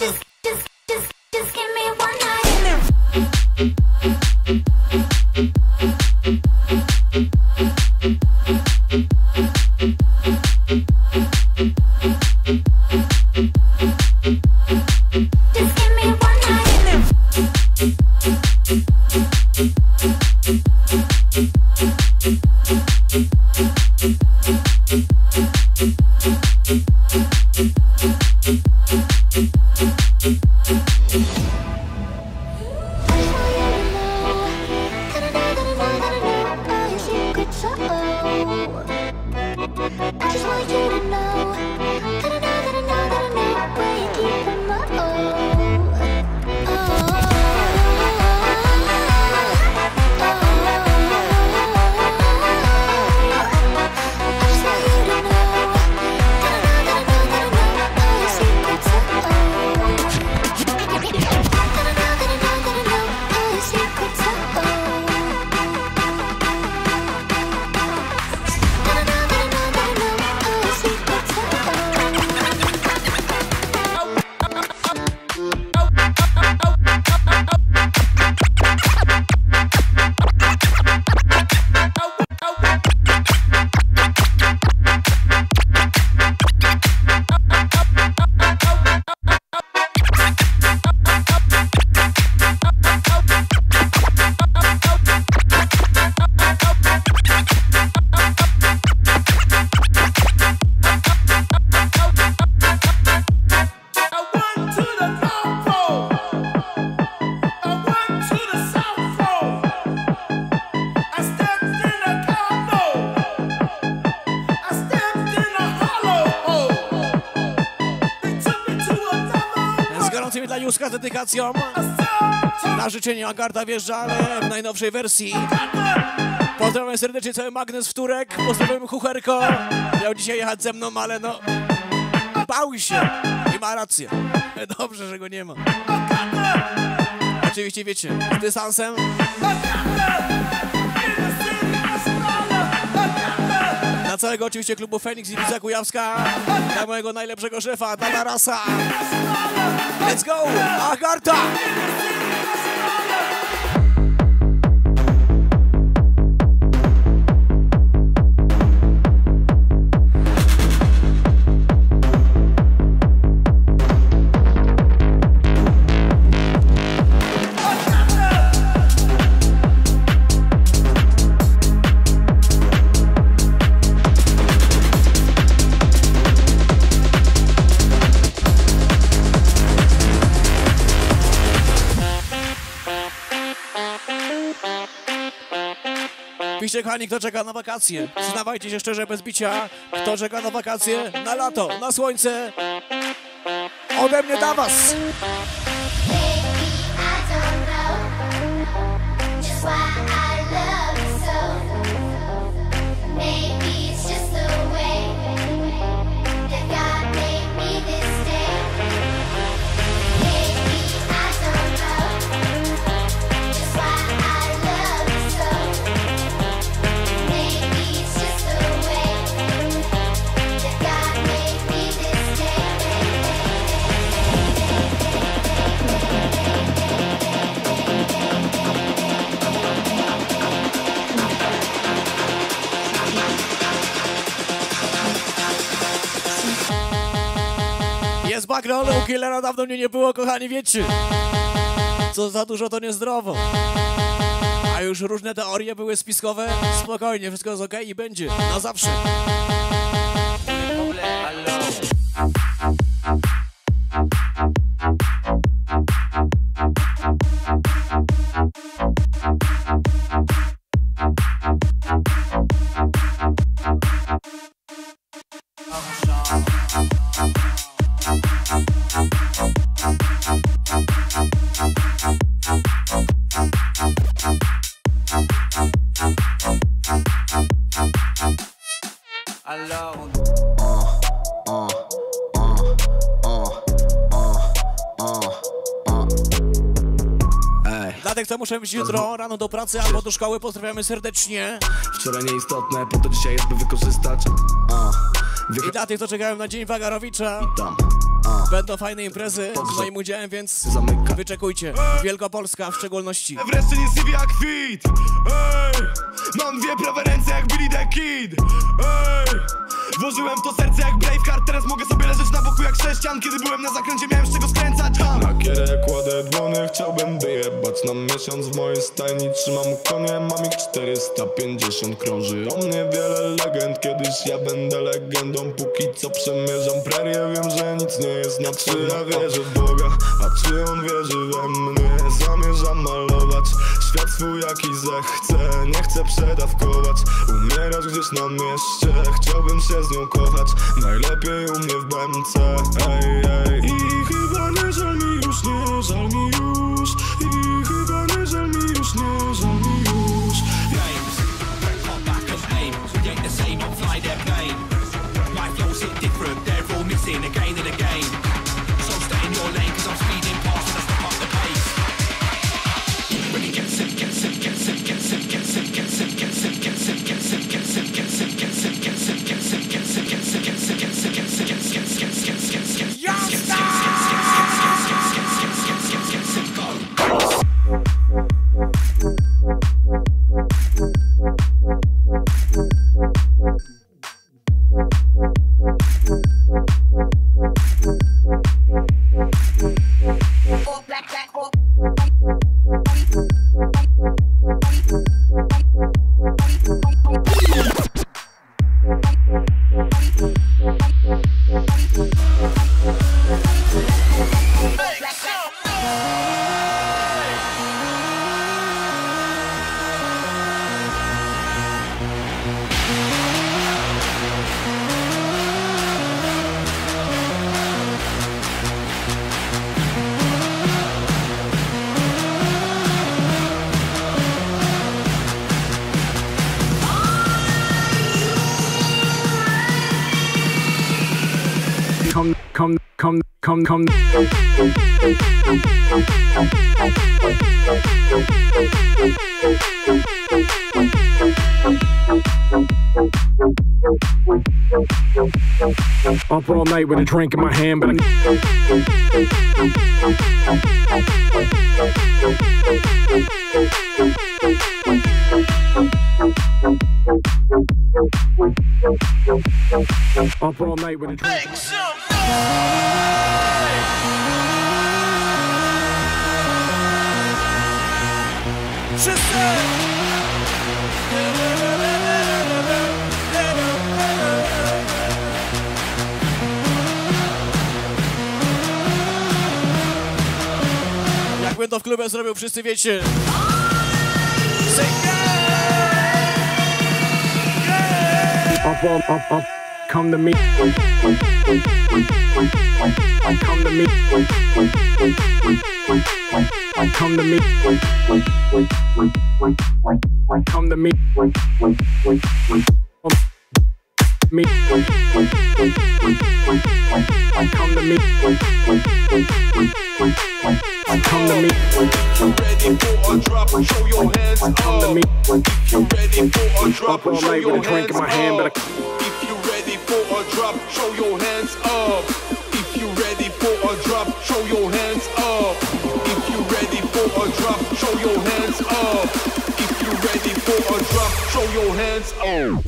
Na życzenie Agarda wjeżdża, ale w najnowszej wersji. Pozdrawiam serdecznie cały magnes wtórek. Pozdrawiam Chucherko. Miał dzisiaj jechać ze mną, ale no... Bał się. I ma rację. Dobrze, że go nie ma. Oczywiście wiecie, z dystansem. Dla całego oczywiście klubu Feniks i Widza Kujawska. Dla mojego najlepszego szefa, Dana Rasa. Let's go! Agarta! Piszcie, kochani, kto czeka na wakacje. Przyznawajcie się szczerze, bez bicia, kto czeka na wakacje, na lato, na słońce. Ode mnie dla was. Background, u Killera dawno mnie nie było, kochani, wiecie. Co za dużo, to niezdrowo. A już różne teorie były spiskowe. Spokojnie, wszystko jest okej i będzie. Na zawsze. Jutro rano do pracy albo do szkoły, pozdrawiamy serdecznie. Wczoraj nieistotne, po to dzisiaj jest, by wykorzystać. A, I dla tych, co czekają na dzień Wagarowicza, tam będą fajne imprezy z moim udziałem, więc wyczekujcie. Wielkopolska w szczególności. Wreszcie nie sypie jak fit. Ej, Mam dwie prawe ręce jak Billy the Kid. Ej, Włożyłem to serce jak Braveheart Teraz mogę sobie leżeć na boku jak sześcian. Kiedy byłem na zakręcie miałem z czego skręcać. Ha. Na kierę kładę dłony, chciałbym wyjebać. Na miesiąc w mojej stajni Trzymam konie, mam ich 450 Krąży o mnie wiele legend, kiedyś ja będę legendą. Póki co przemierzam prerię, wiem, że nic nie jest na Czy ja wierzę w Boga, a czy On wierzy we mnie? Zamierzam malować świat swój jaki zechcę Nie chcę przedawkować, umierać gdzieś na mieście Chciałbym się z nią kochać, najlepiej u mnie w BMC ej, ej. I chyba nie żal mi już, nie żal mi już With a drink in my hand, but I... Up all night with a drink. Wszyscy! Jakbym to w klubie zrobił, wszyscy wiecie. Up, up, up, up. Come to me. Come to me. Come to me. Come to me. Me. Come to me. Come to me. Ready for a drop, show your hands up. Come to me. If you ready for a drop, all show your with a drink in hands up. If you ready for a drop, show your hands up. If you ready for a drop, show your hands up. If you ready for a drop, show your hands up. If you ready for a drop, show your hands up.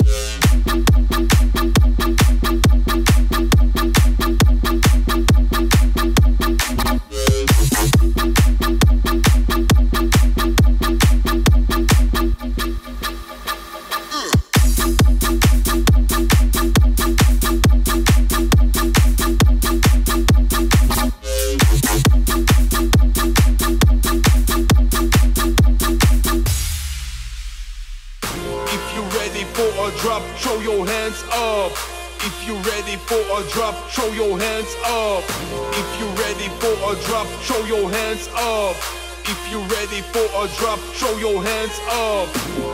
A drop, show your hands up. If you ready for a drop, show your hands up. If you ready for a drop, show your hands up.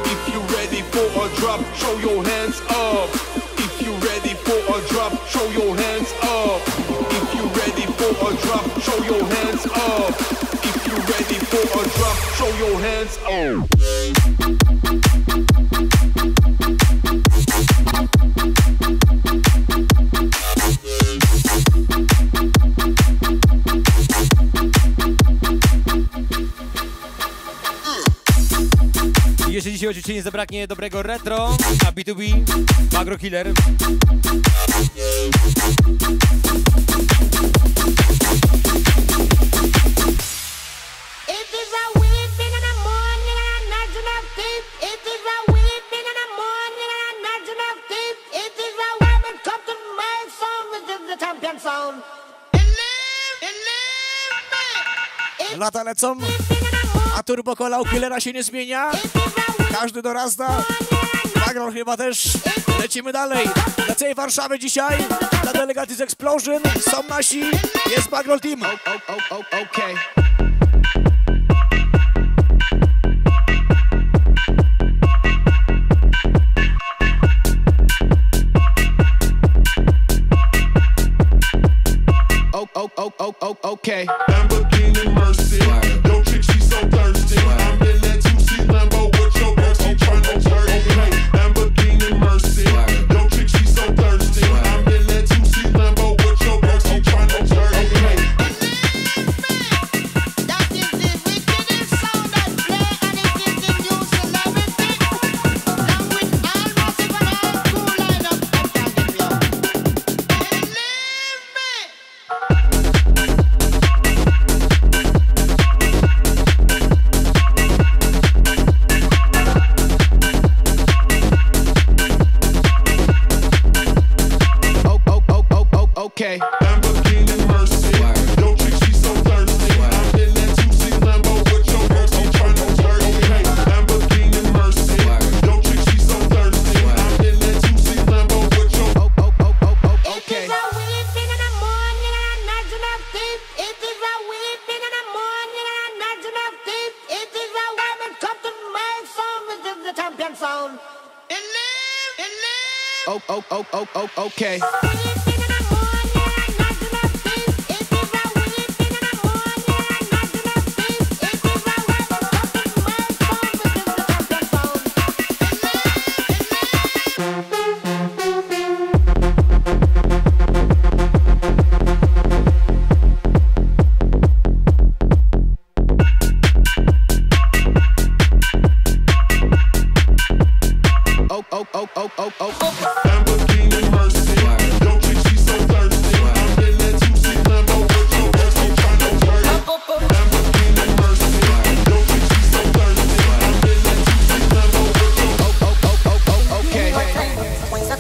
If you ready for a drop, show your hands up. If you ready for a drop, show your hands up. If you ready for a drop, show your hands up. If you ready for a drop, show your hands up. Woman come to my song, which is the champion sound. Lata lecą, a turbo kola u killera się nie zmienia. Każdy dorasta. Bagron chyba też. Lecimy dalej. Dla całej Warszawy dzisiaj, dla delegacji z Explosion są nasi, jest Bagron Team. Okay. Oh, oh, oh, oh, oh, okay. Lamborghini Mercy. Yo, chick, she so thirsty. Okay.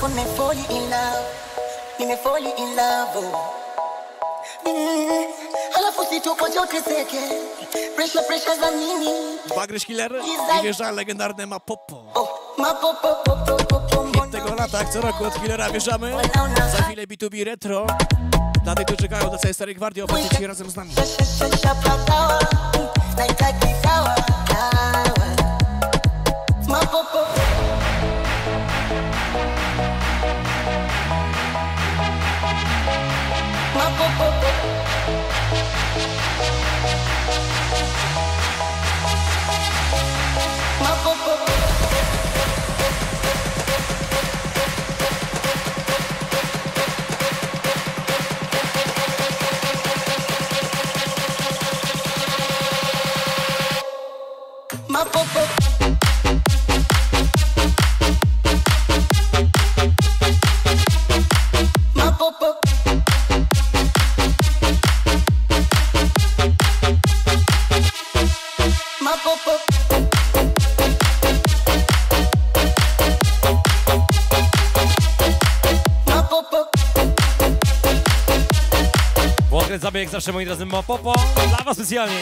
Mwenzako nimefall in love, nimefall in love oh. Mm, Halafu sitokoje uteseke, pressure pressure za nini? Bagryś Killer i wjeżdża legendarne Mapopo. Mapopo, Hit tego lata, jak co roku od Killera wjeżdżamy. Za chwilę B2B Retro. Dla tych, którzy czekają do całej starej gwardii, obecnie razem z nami. Shapatawa, naitaki Papa. Zawsze, moi drodzy. Dla was specjalnie.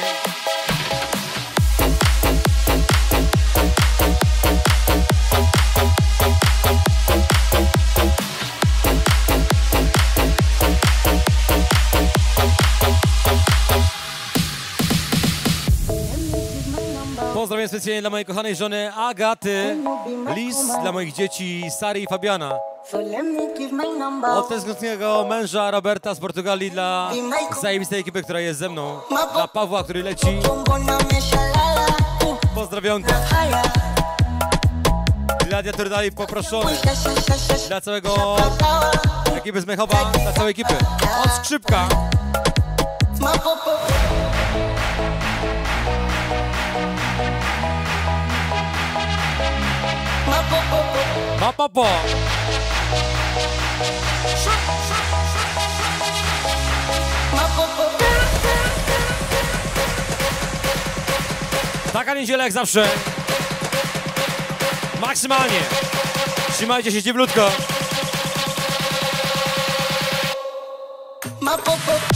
Pozdrawiam specjalnie dla mojej kochanej żony Agaty, list dla moich dzieci Sary i Fabiana. So let me give my number. Od tęsknotnego męża Roberta z Portugalii dla zajebistej ekipy, która jest ze mną. Dla Pawła, który leci. Pozdrowionka. Gladiator dalej poproszony. Dla całego ekipy z Mechowa, dla całej ekipy. Od skrzypka. Ma popo. Taka niedziela jak zawsze. Maksymalnie. Trzymajcie się cieplutko. My popo. My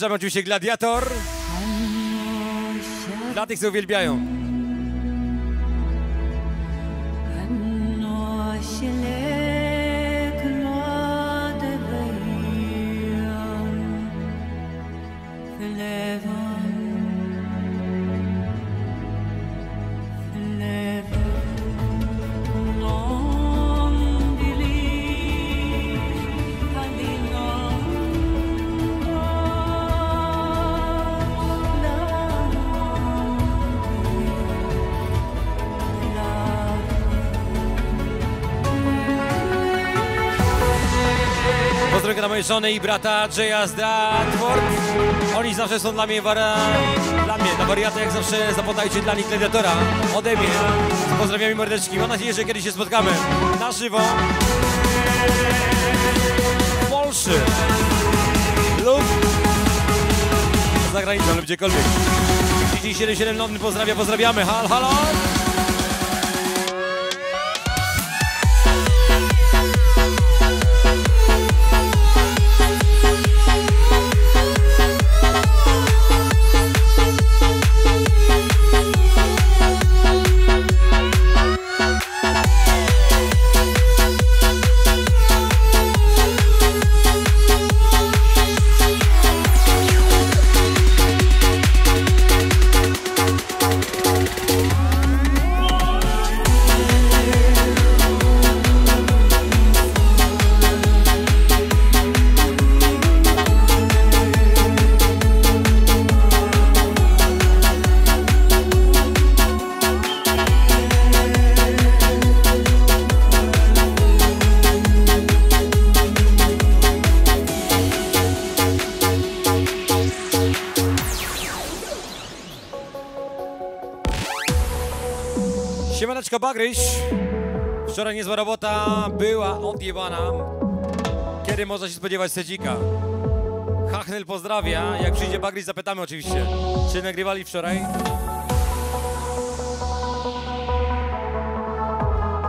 wjeżdżamy oczywiście Gladiator. Dla tych, co uwielbiają. I brata Jaya Stratford. Oni zawsze są dla mnie wara... dla mnie, dla wariata jak zawsze zapodajcie dla nich gladiatora ode mnie. Pozdrawiam i mordeczki. Mam nadzieję, że kiedyś się spotkamy na żywo. W Polsce. Lub za granicą lub gdziekolwiek. 77 Londyn pozdrawia, pozdrawiamy. Hal, halo! Wczoraj niezła robota była odjebana. Kiedy można się spodziewać sedzika? Hachnel pozdrawia. Jak przyjdzie Bagryś zapytamy oczywiście. Czy nagrywali wczoraj?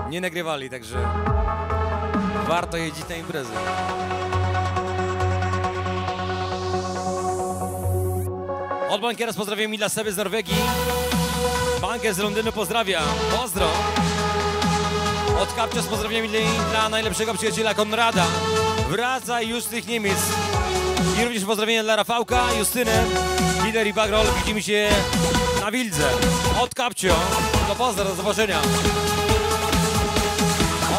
Nie nagrywali, także warto jeździć na imprezę. Od bankiera z pozdrowieniami dla Seby z Norwegii. Bankier z Londynu pozdrawia. Pozdro. Od Kapcia z pozdrowieniami dla najlepszego przyjaciela Konrada. Wraca już z tych Niemiec. I również pozdrowienia dla Rafałka, Justyny, Lider i Bagrol. Widzimy się na Wildze. Od Kapcio. To pozdro, do zobaczenia.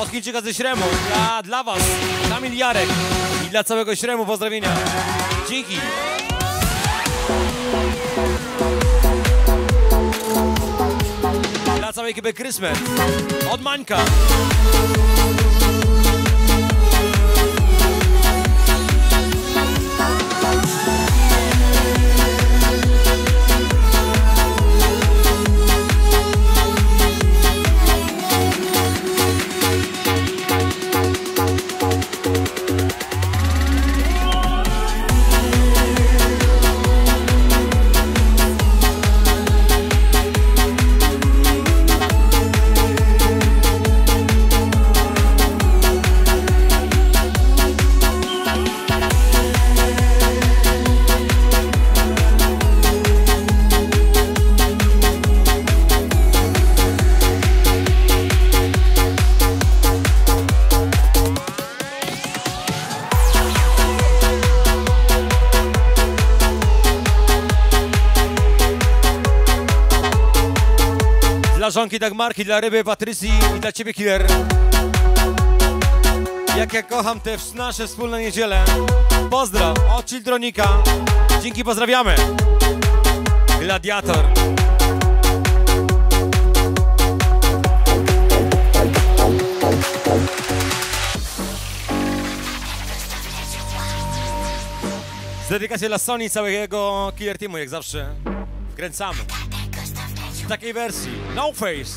Od Chińczyka ze Śremu. Dla, dla Was, Kamil Jarek. I dla całego Śremu pozdrowienia. Dzięki. Całej ekipy Christmas. Od Mańka. Dla żonki Dagmarki, dla ryby Patrycji i dla ciebie Killer. Jak ja kocham te nasze wspólne niedziele. Pozdro od Childronika. Dzięki, pozdrawiamy. Gladiator. Z dedykacją dla Sony i całego Killer Teamu, jak zawsze. Wkręcamy. takiej wersji. No Face.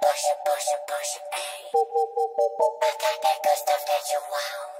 Push it, push it, push it, ayy. I got that good stuff that you want.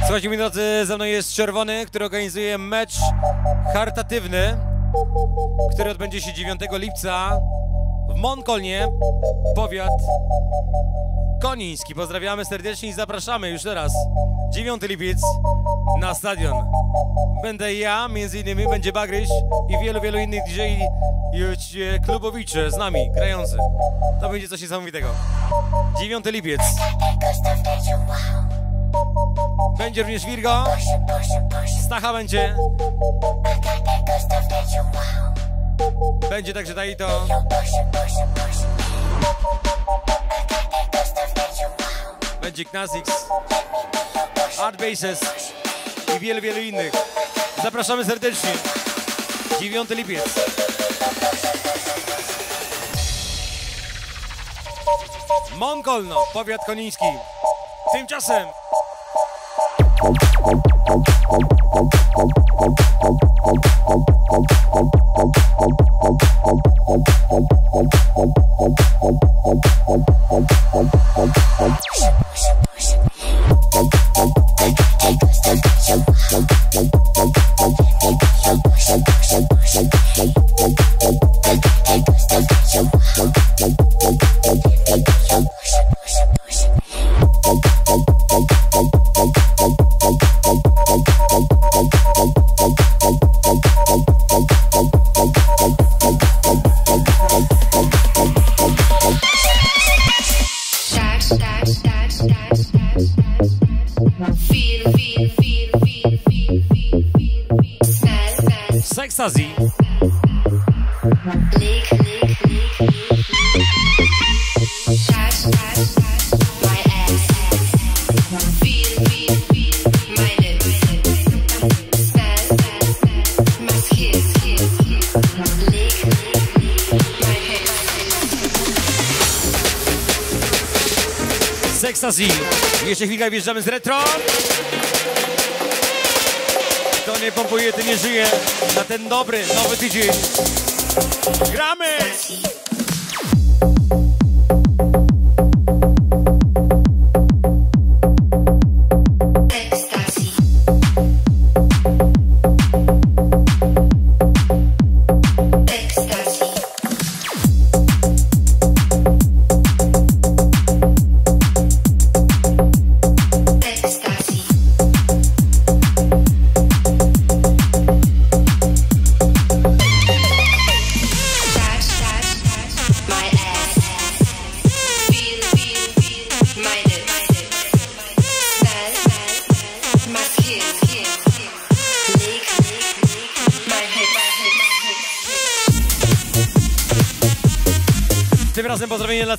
Słuchajcie, moi drodzy, ze mną jest Czerwony, który organizuje mecz charytatywny, który odbędzie się 9 lipca w Monkolnie, powiat koniński. Pozdrawiamy serdecznie i zapraszamy już teraz. 9 lipiec na stadion. Będę ja, między innymi będzie Bagryś i wielu, wielu innych DJ i e, klubowicze z nami, grający. To będzie coś niesamowitego. 9 lipiec. Będzie również Virgo. Stacha będzie. Będzie także Daito. Będzie Knazix. Art Bases. I wielu, wielu innych. Zapraszamy serdecznie. 9 lipiec. Monkolno, powiat koniński. Tymczasem Shh, shh, shh. Uwaga, wjeżdżamy z retro. To nie pompuje, ty nie żyje. Na ten dobry, nowy tydzień. Gramy!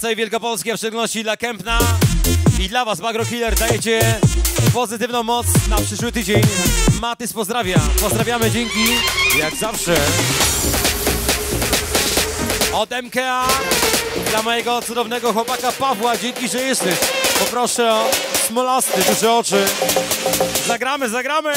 całej Wielkopolski, w szczególności dla Kępna i dla Was, Magro Killer, dajecie pozytywną moc na przyszły tydzień. Matys pozdrawia. Pozdrawiamy, dzięki, jak zawsze. Od MKA dla mojego cudownego chłopaka Pawła, dzięki, że jesteś. Poproszę o smolasty, duże oczy. Zagramy, zagramy!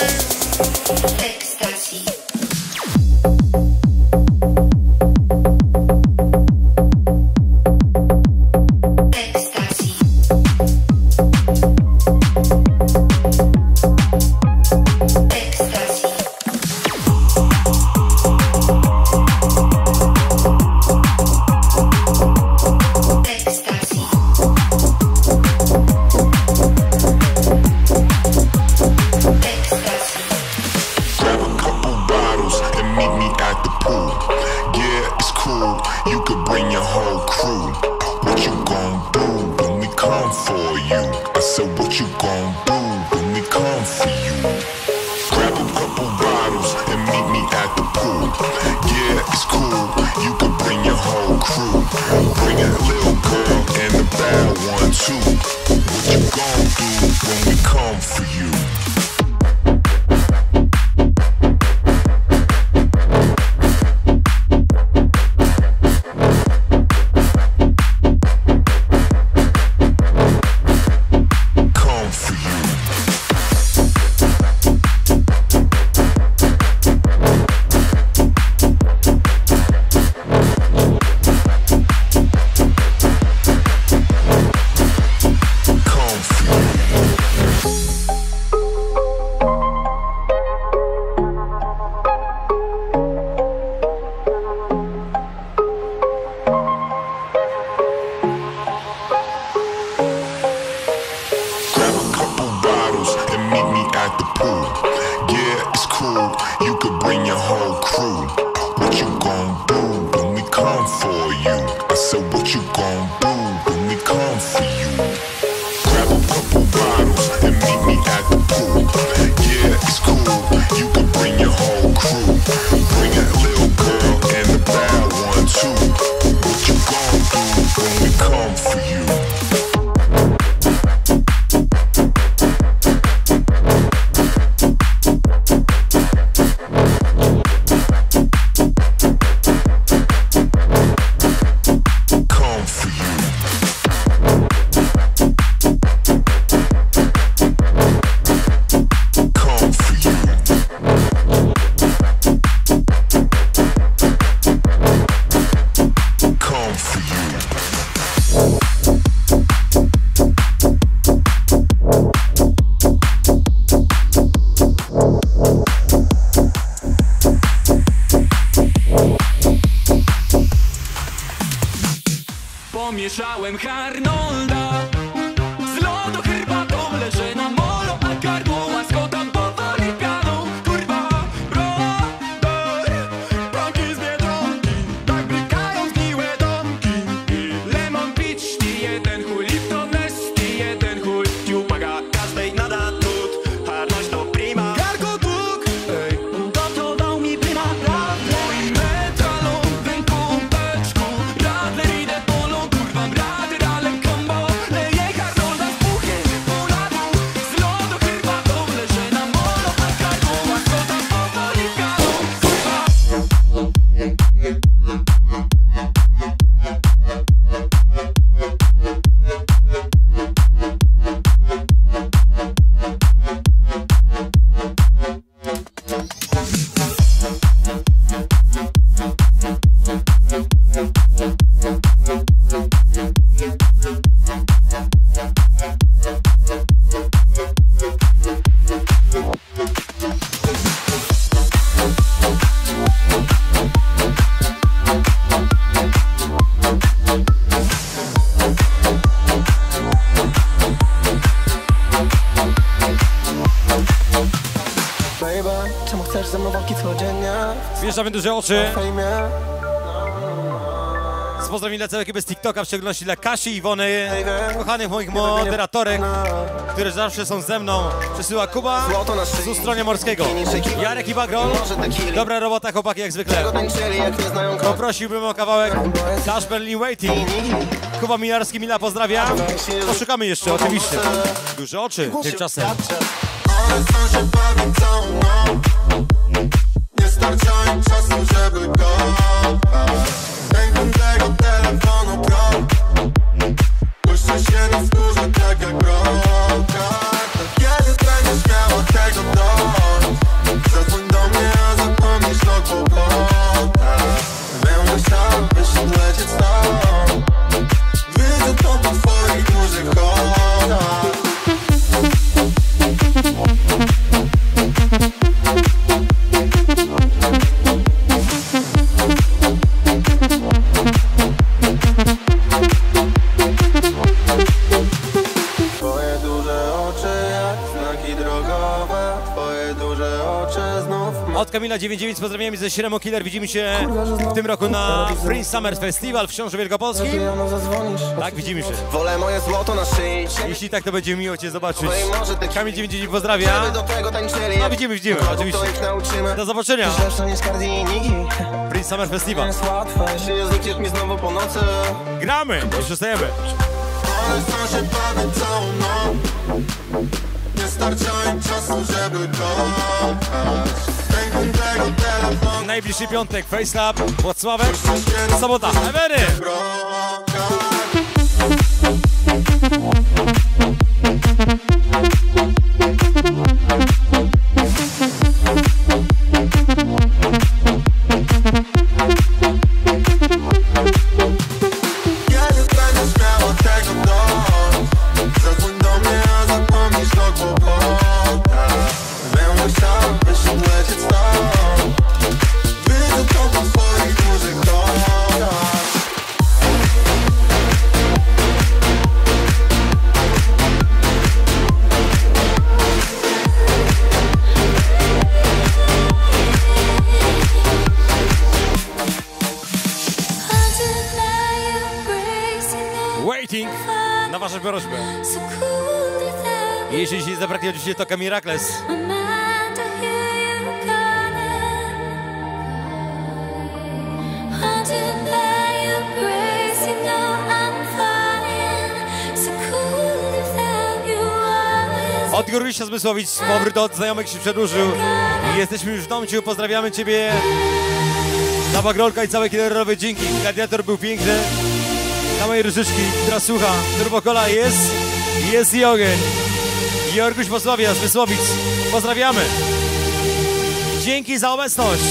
strzałem Harnolda. Duże oczy. Z pozdrowień dla całej ekipy z TikToka, w szczególności dla Kasi, Iwony, kochanych moich moderatorek, które zawsze są ze mną. Przesyła Kuba z Ustronia Morskiego. Jarek i Bagrol. Dobra robota, chłopaki, jak zwykle. Poprosiłbym o kawałek Dash Berlin Waiting. Kuba Milarski, Mila pozdrawia. Poszukamy jeszcze, oczywiście. Duże oczy tymczasem. Bawią 99 pozdrawiamy ze Śremo Killer. Widzimy się w tym roku na Free Summer Festival w Książę Wielkopolskim. Tak, widzimy się. Wolę moje złoto na szyi Jeśli tak, to będzie miło Cię zobaczyć. I Kamil 99 pozdrawia. Żeby do tego tańczyli No widzimy, widzimy, oczywiście. Do zobaczenia. Free Summer Festival. Jeśli jest uciekł mi znowu po nocy Gramy, nie przestajemy. Całą noc Nie starcza im czasu, żeby kochać Najbliższy piątek, FaceLab, Włocławek, sobota, Ewery! Oczywiście Toka Miracles. Od Górysia Zmysłowic powrót od znajomych się przedłużył. Jesteśmy już w domciu, pozdrawiamy Ciebie. Na Bagrolka i całe killerowe dzięki. Gladiator był piękny. Na mojej różyczki, która słucha. Turbokola jest, jest i ogień. Jorguś Posławia z Wysłowic. Pozdrawiamy. Dzięki za obecność.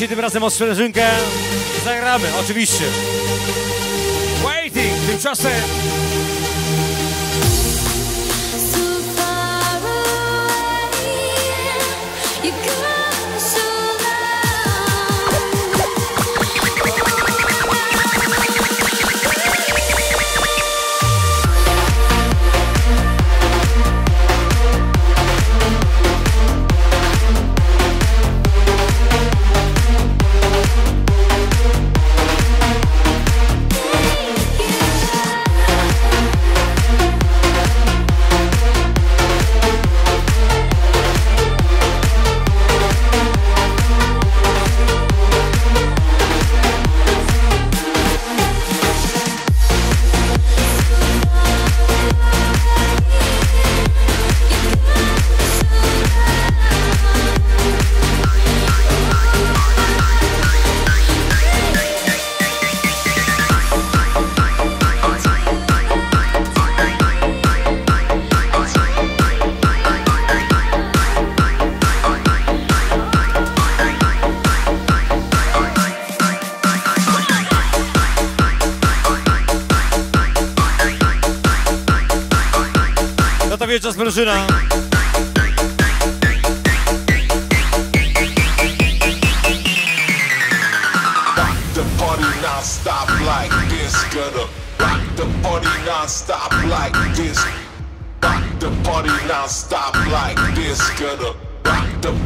Prosi tym razem o sprężynkę. Zagramy, oczywiście. Waiting, tymczasem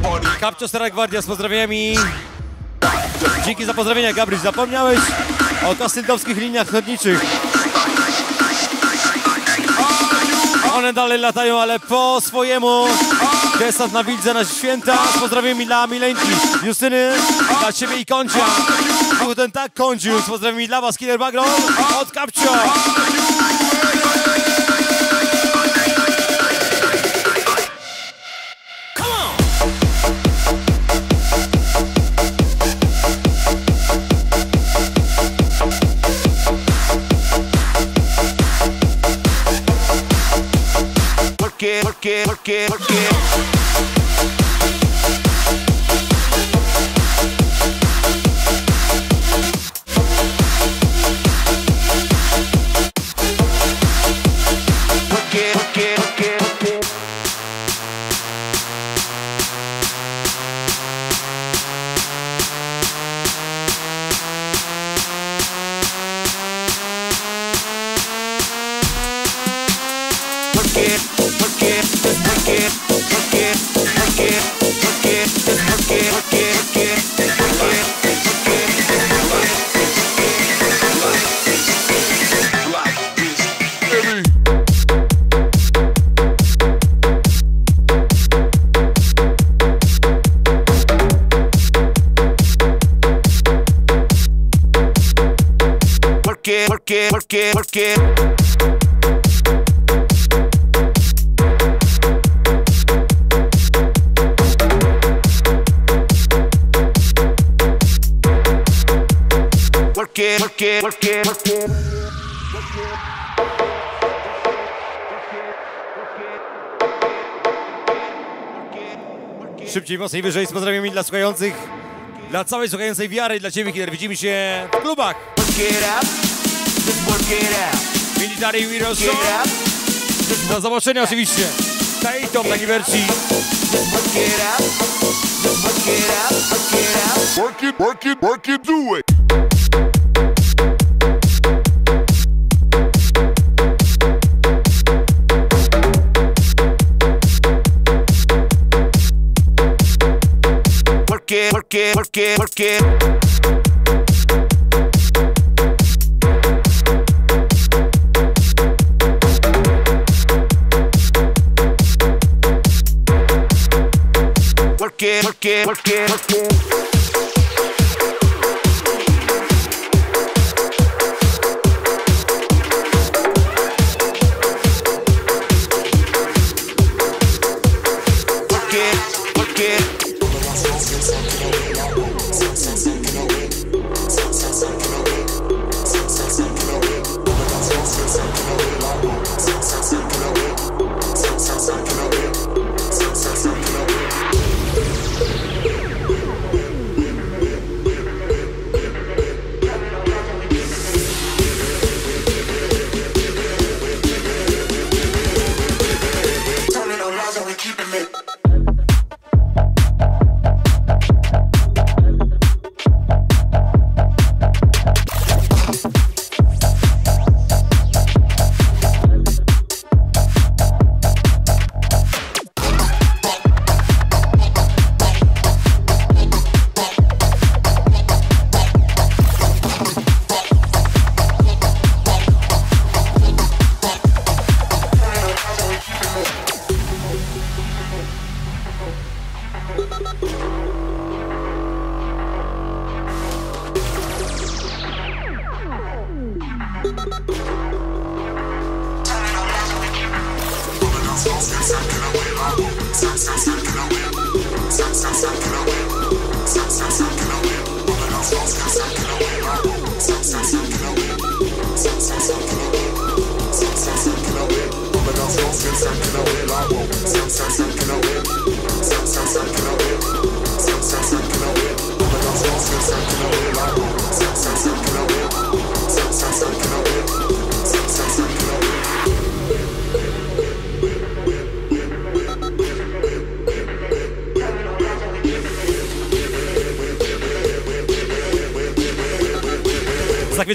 party. Kapcio Stara Gwardia z pozdrowieniami. Dzięki za pozdrowienia, Gabryś. Zapomniałeś o kastyldowskich liniach chodniczych. One dalej latają, ale po swojemu. Desant na Wildze na święta. Z pozdrowieniami dla Milenki, Justyny, dla Ciebie i. Był ten tak kończył. Z pozdrowieniami dla Was, Killer Bagron od Kapcio. Słuchających, dla całej słuchającej wiary, dla Ciebie, Killer. Widzimy się w klubach. Military Heroes. Do zobaczenia oczywiście. Tatum na Giverci. Work it, work it, work it, do it. Work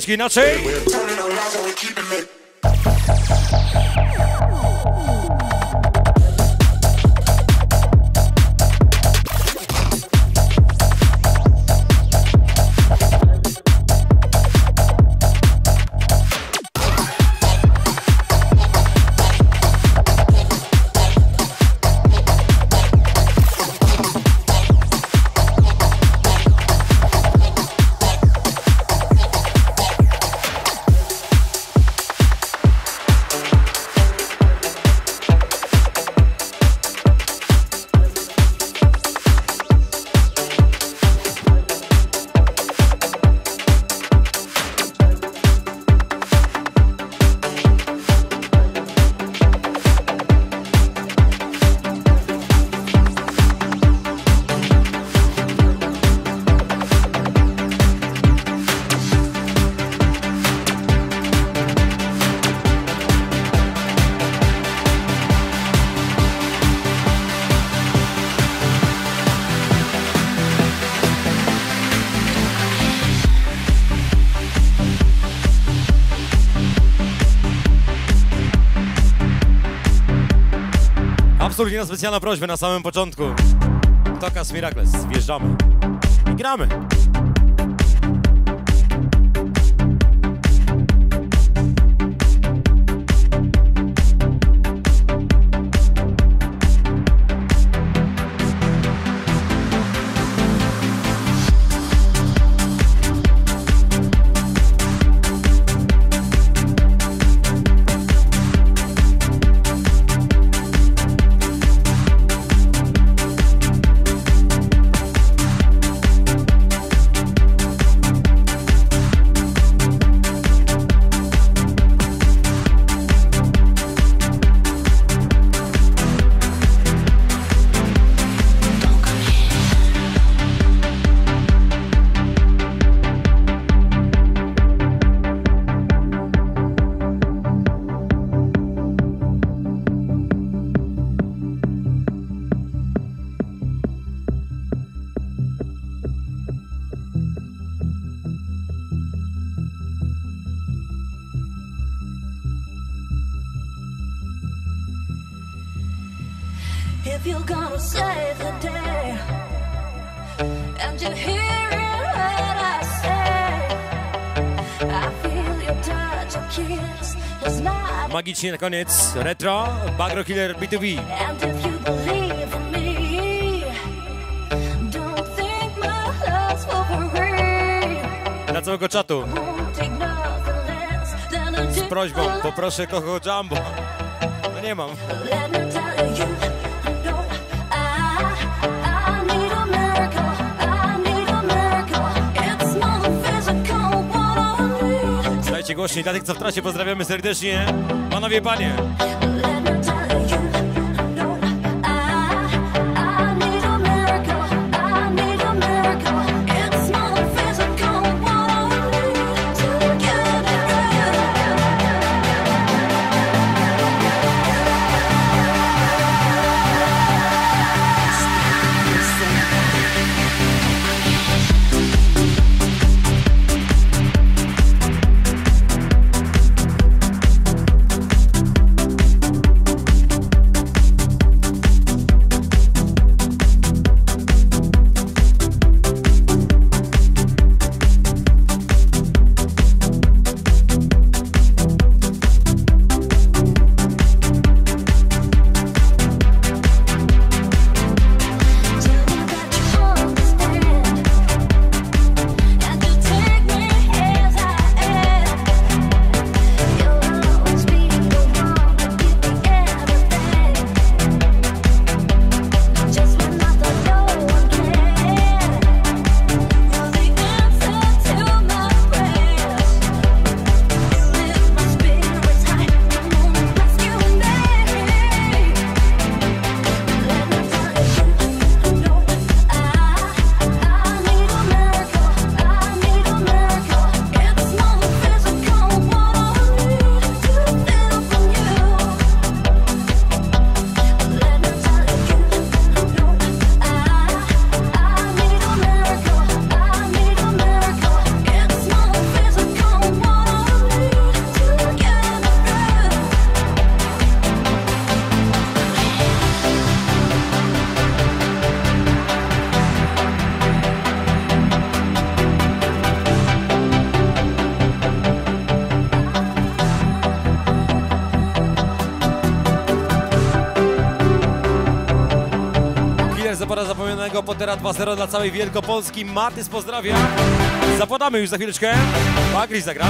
esquina 6. Urlina specjalna prośbę na samym początku. Tokas Miracles, wjeżdżamy i gramy. nostalgicznie na koniec retro Bagro Killer B2B. Dla całego czatu. Z prośbą, poproszę kogo Jumbo. No nie mam. głośniej. Dla tych, co w trasie, pozdrawiamy serdecznie. Panowie, panie. Pottera 2.0 dla całej Wielkopolski. Matys pozdrawia. Zapodamy już za chwileczkę. Bagris zagra.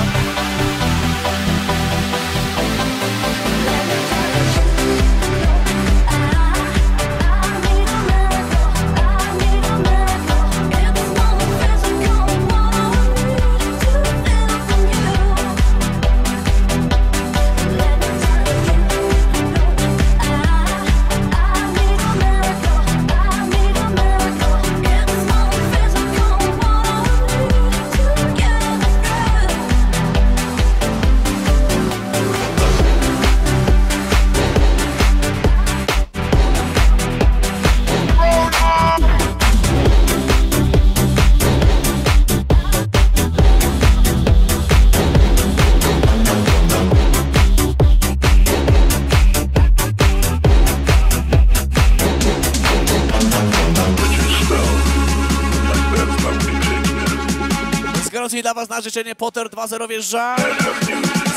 Na życzenie Potter 2.0 wjeżdża.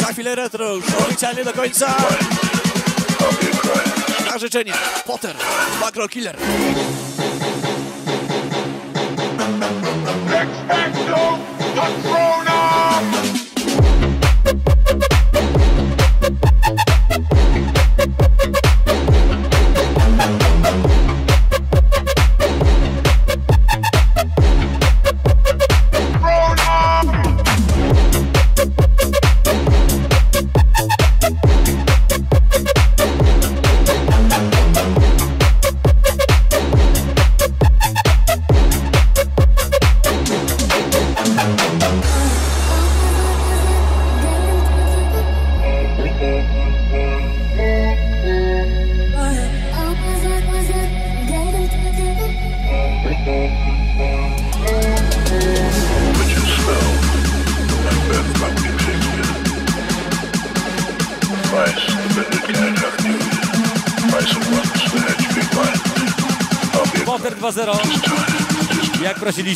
Za chwilę retro, już oficjalnie do końca. Na życzenie Potter, Macro Killer. Potter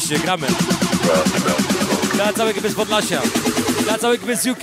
Prosiliście, gramy. Dla całej ekipy z Podlasia. Dla całej ekipy z UK.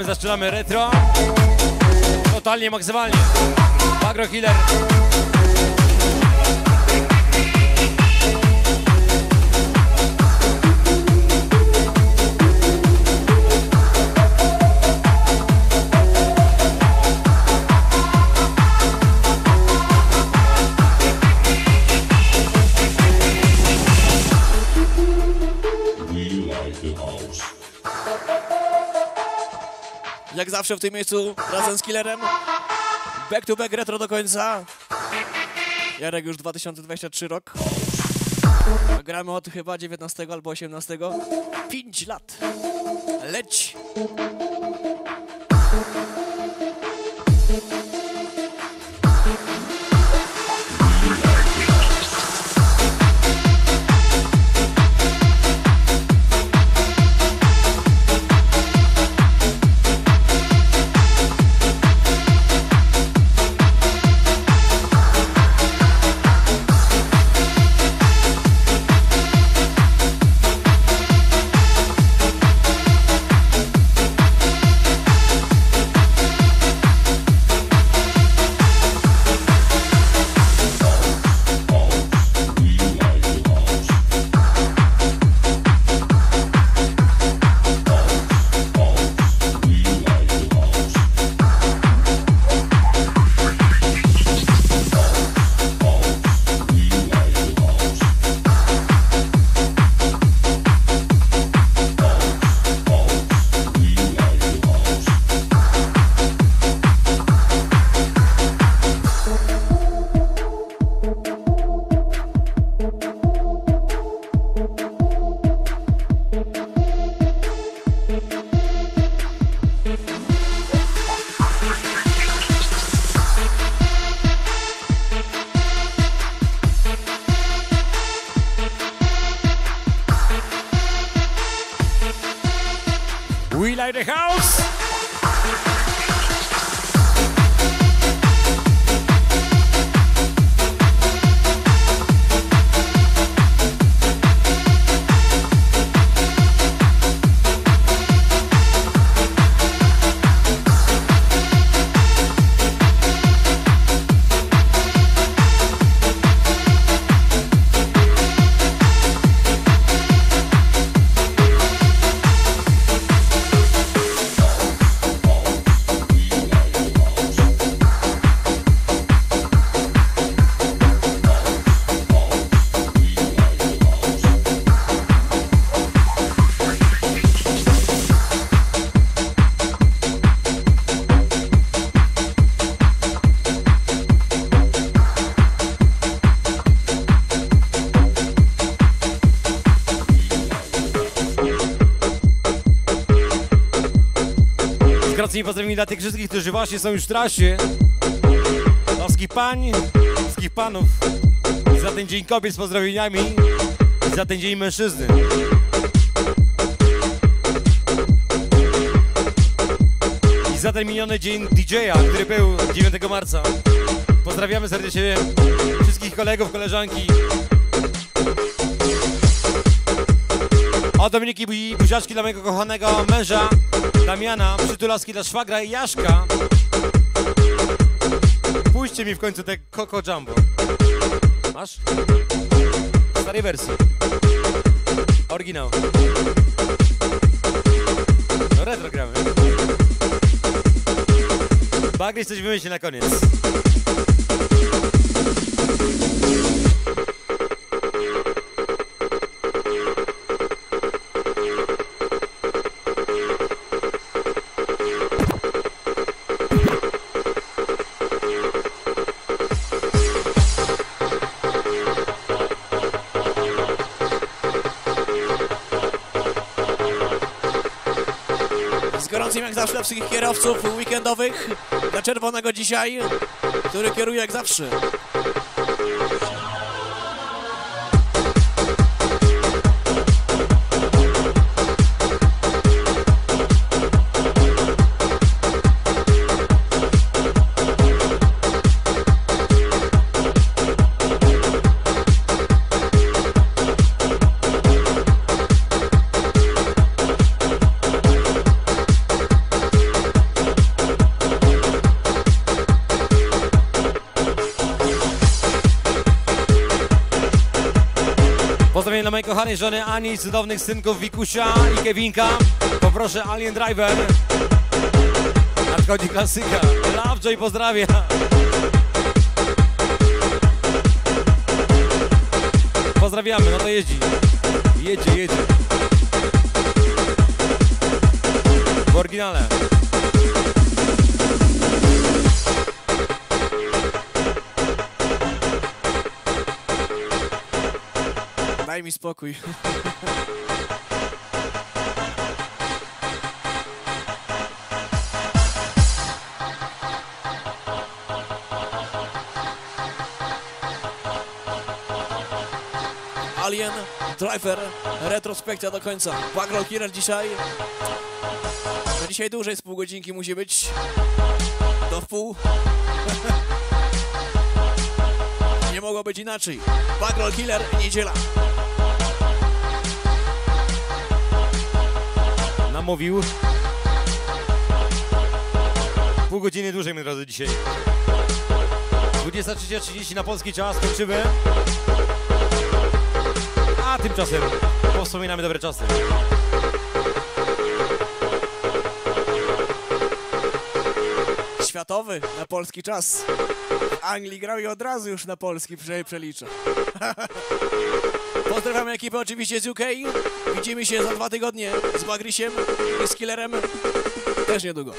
Zaczynamy retro. Totalnie, maksymalnie. Bagro Killer. Zawsze w tym miejscu razem z Killerem. Back to back retro do końca. Jarek już 2023 rok. Gramy od chyba 19 albo 18. 5 lat. Leć! Pozdrowienia dla tych wszystkich, którzy właśnie są już w trasie. Dla wszystkich pań, wszystkich panów. Za ten dzień kobiet z pozdrowieniami. I za ten dzień mężczyzny. I za ten miniony dzień DJ-a, który był 9 marca. Pozdrawiamy serdecznie wszystkich kolegów, koleżanki. O Dominiki bu- buziaczki dla mojego kochanego męża Damiana, przytulaski dla szwagra i Jaszka. Puśćcie mi w końcu te Coco Jumbo. Masz? W starej wersji. Oryginał. No retro gramy. Bagris coś wymyśli na koniec. Zawsze dla wszystkich kierowców weekendowych, dla czerwonego dzisiaj, który kieruje jak zawsze. Mojej kochanej żony Ani, cudownych synków Wikusia i Kevinka. Poproszę Alien Driver. Nadchodzi klasyka. Lovejoy pozdrawia. Pozdrawiamy, no to jeździ. Jedzie, jedzie. W oryginale. Daj mi spokój. Alien, Driver, retrospekcja do końca. Backroll Killer dzisiaj. Dzisiaj dłużej z pół godzinki musi być. Do wpół. Mogło być inaczej. Backroll Killer, niedziela. Namówił. Pół godziny dłużej, moi drodzy, dzisiaj. 23.30 na polski czas, kończymy. A tymczasem powspominamy dobre czasy. Światowy na polski czas. Anglii grał i od razu już na polski prze, przelicza. Pozdrawiamy ekipę oczywiście z UK. Widzimy się za dwa tygodnie z Bagrisiem i z Killerem. Też niedługo.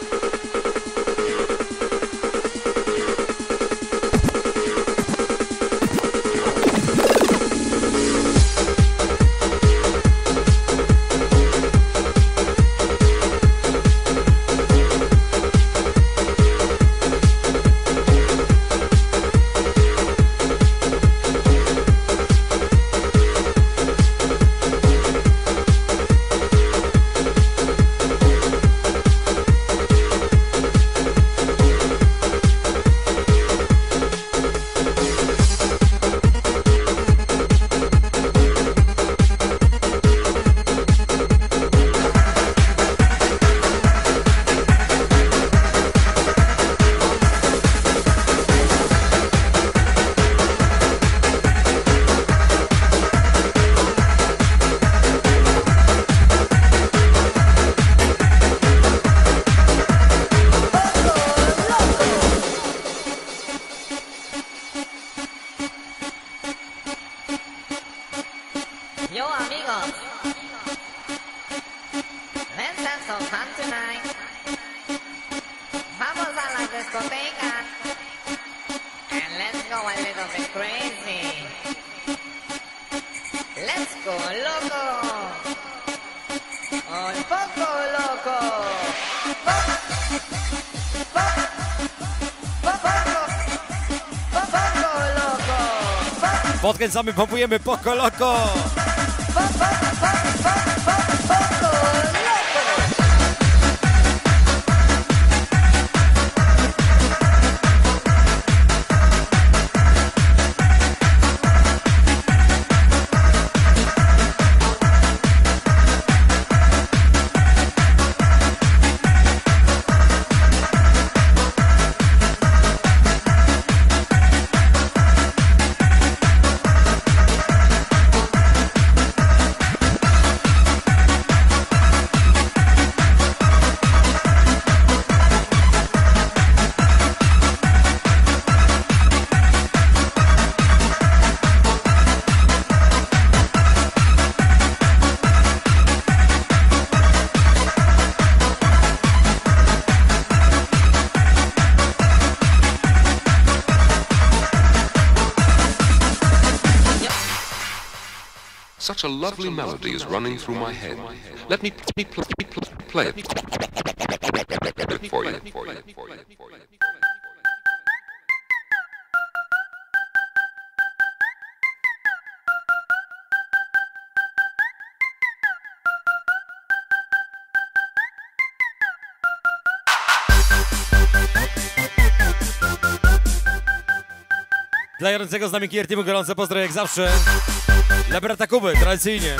Podkręcamy, pompujemy Poco Loco. Such a lovely melody is running through my head. Let me, let me pl- pl- play it for you. Dla jarącego z nami Kiertimu gorące pozdro jak zawsze. Dla brata Kuby, tradycyjnie.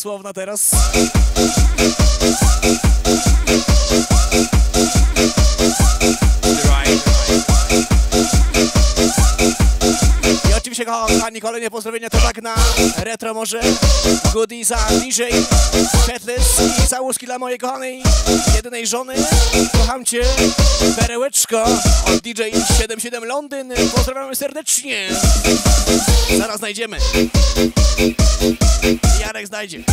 Słowna teraz. I oczywiście kochani, kolejne pozdrowienia to tak na retro może. Goody za DJ, Petless i całuski dla mojej kochanej jedynej żony. Kocham cię, perełeczko od DJ 77 Londyn. Pozdrawiamy serdecznie. Zaraz znajdziemy. Jarek znajdzie.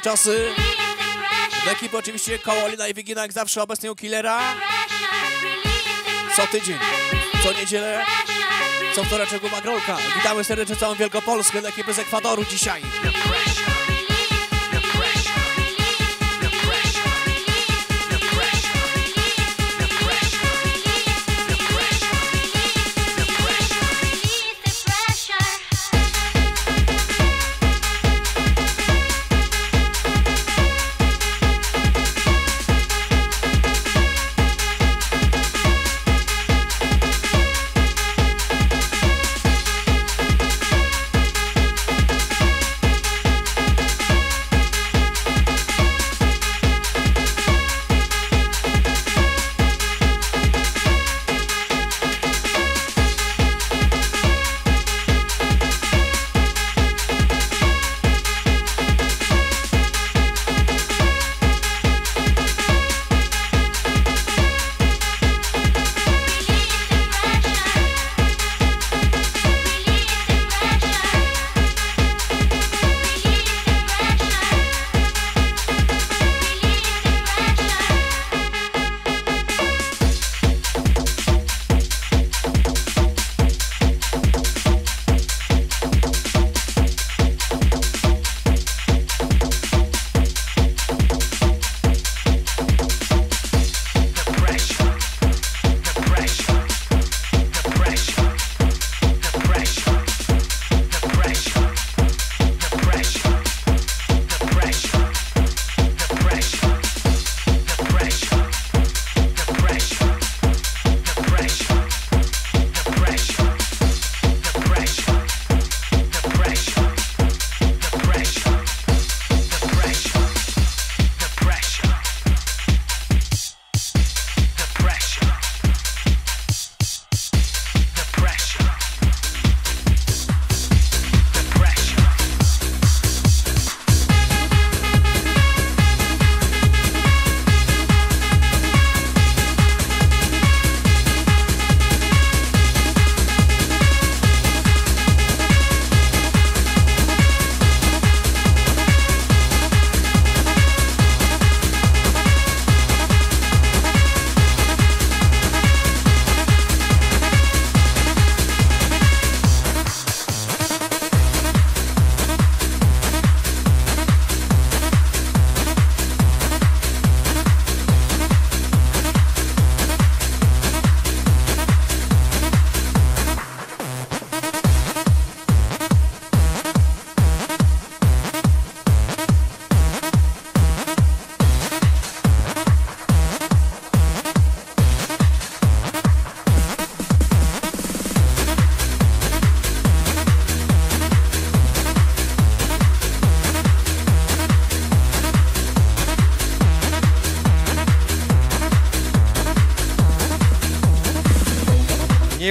Czasy. Do ekipy oczywiście Kołolina i Wigina, jak zawsze obecnie u Killera. Co tydzień, co niedzielę, co wtoreczek u Magrolka. Witamy serdecznie całą Wielkopolskę, do ekipy z Ekwadoru dzisiaj.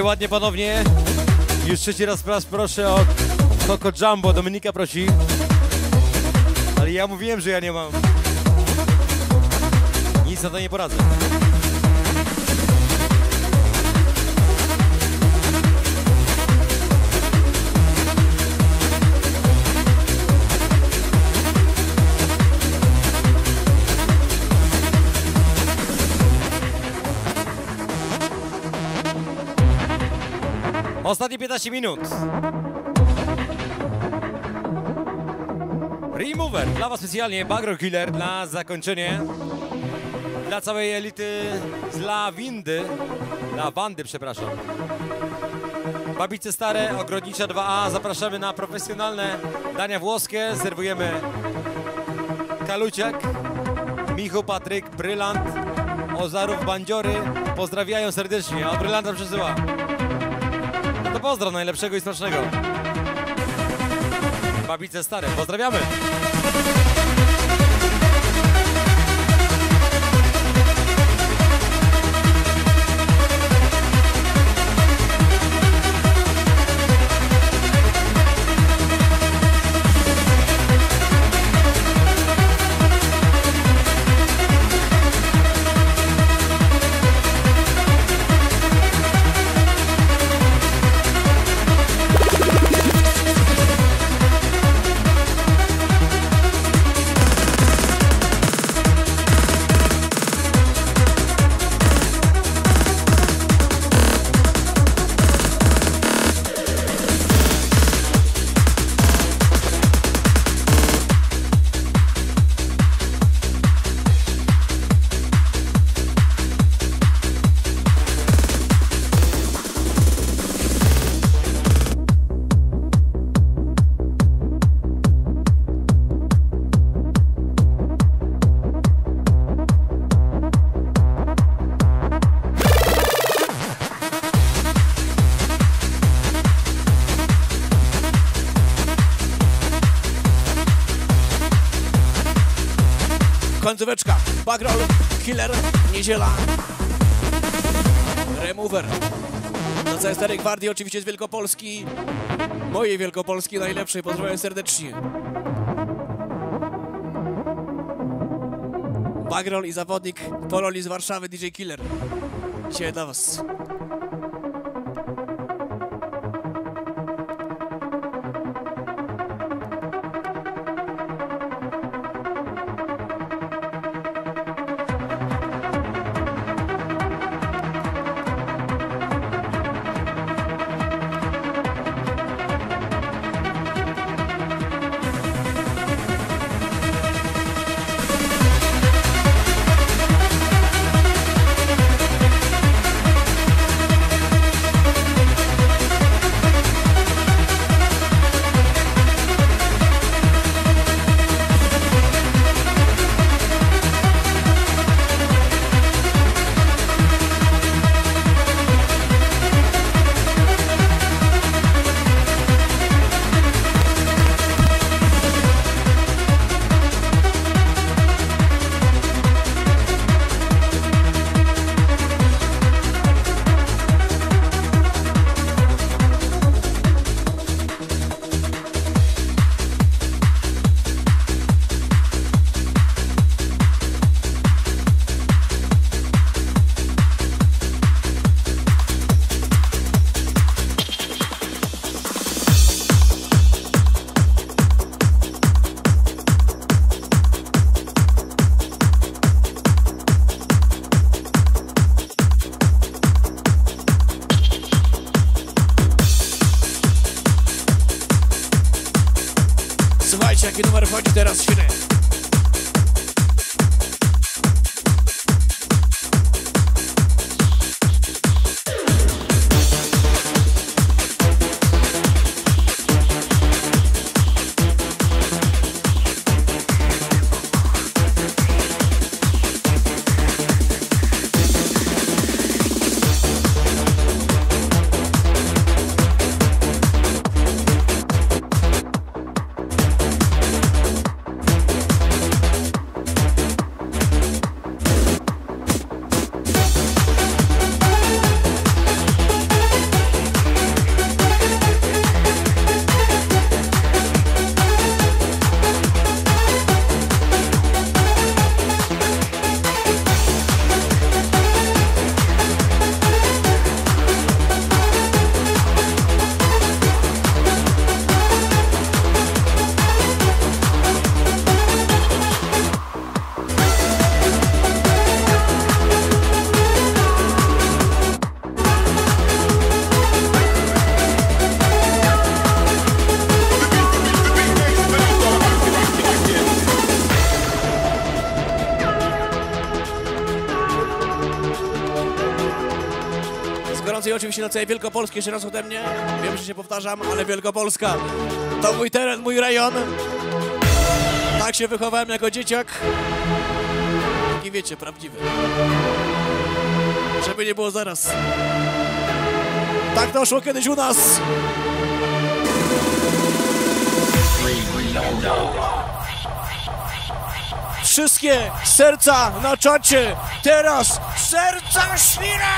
Nieładnie panowie. Już trzeci raz raz proszę o Coco Jumbo. Dominika prosi. Ale ja mówiłem, że ja nie mam. Nic na to nie poradzę. Ostatnie 15 minut. Remover dla Was specjalnie, Bagro Killer na zakończenie. Dla całej elity z La Windy, dla Wandy, przepraszam. Babice Stare, Ogrodnicza 2A, zapraszamy na profesjonalne dania włoskie. Serwujemy Kaluciak, Michu, Patryk, Brylant, Ozarów, Bandziory. Pozdrawiają serdecznie, od Brylanta przesyła. Pozdro najlepszego i smacznego. Babice Stare, pozdrawiamy! Gwardii, oczywiście z Wielkopolski. Mojej Wielkopolski najlepszej. Pozdrawiam serdecznie. Bagrol i zawodnik Pololi z Warszawy, DJ Killer. Dzisiaj dla was. Oczywiście na całej Wielkopolskiej, jeszcze raz ode mnie. Wiem, że się powtarzam, ale Wielkopolska to mój teren, mój rejon. Tak się wychowałem jako dzieciak. Taki wiecie, prawdziwy. Żeby nie było zaraz. Tak doszło kiedyś u nas. Wszystkie serca na czacie. Teraz serca świra!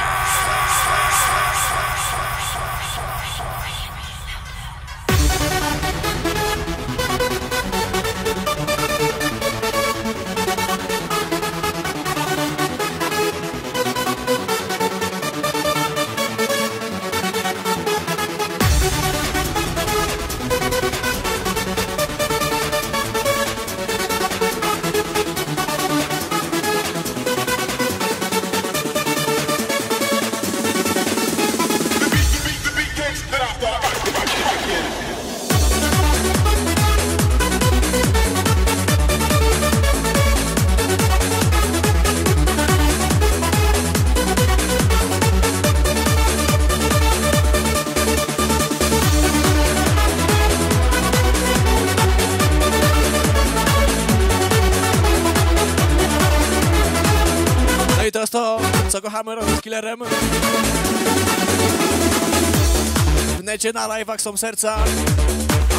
W necie na live'ach są serca,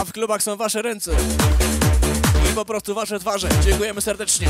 a w klubach są wasze ręce. I po prostu wasze twarze. Dziękujemy serdecznie.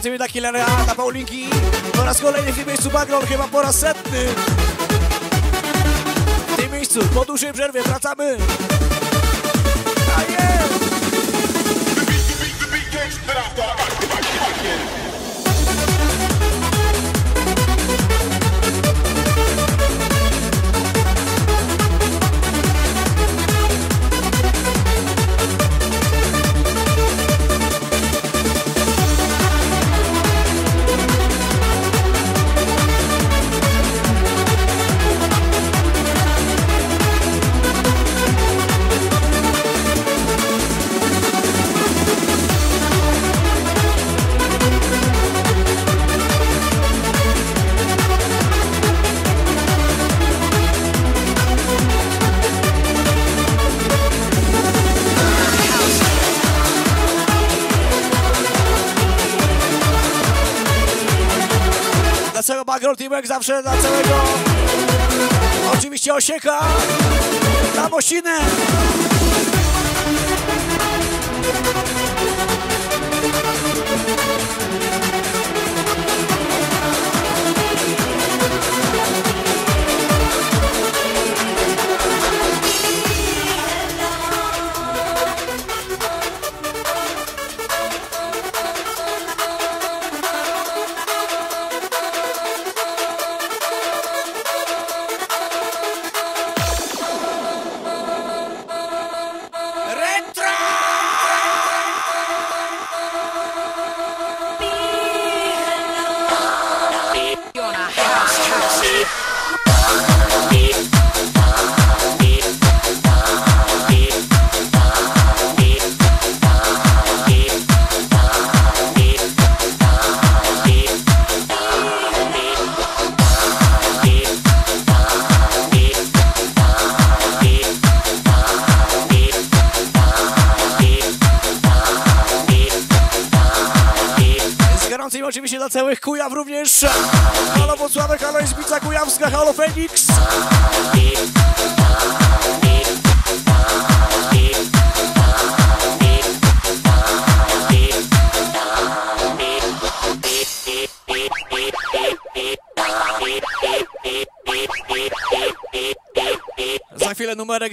Dla Killera, dla Paulinki. Po raz kolejny w tym miejscu Bagrol, chyba po raz setny. W tym miejscu, po dłuższej przerwie, wracamy. A jest! Jak zawsze, dla całego oczywiście Osieka, dla Mosiny.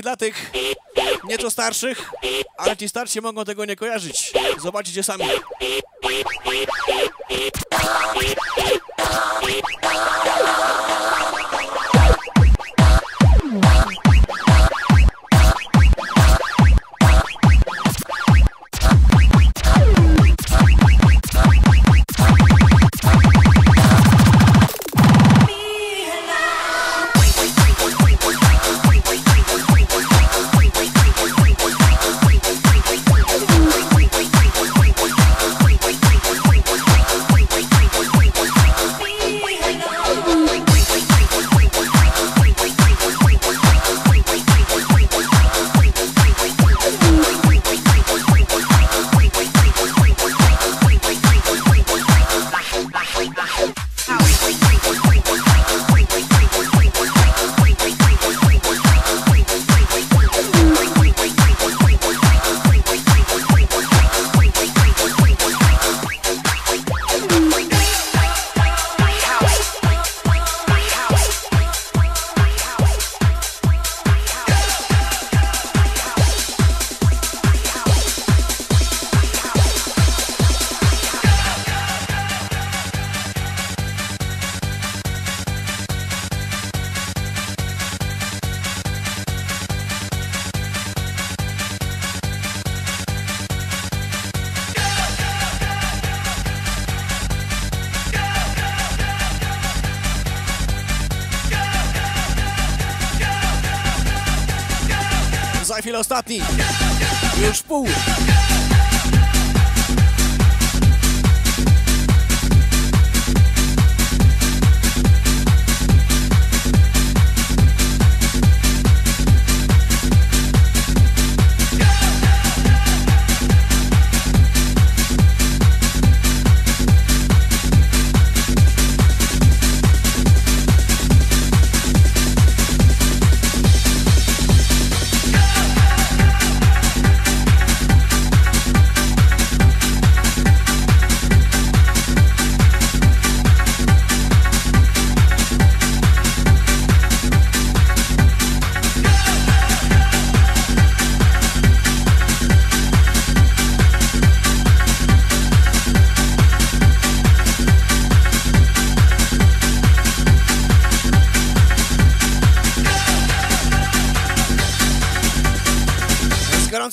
Dla tych nieco starszych, ale ci starsi mogą tego nie kojarzyć. Zobaczycie sami.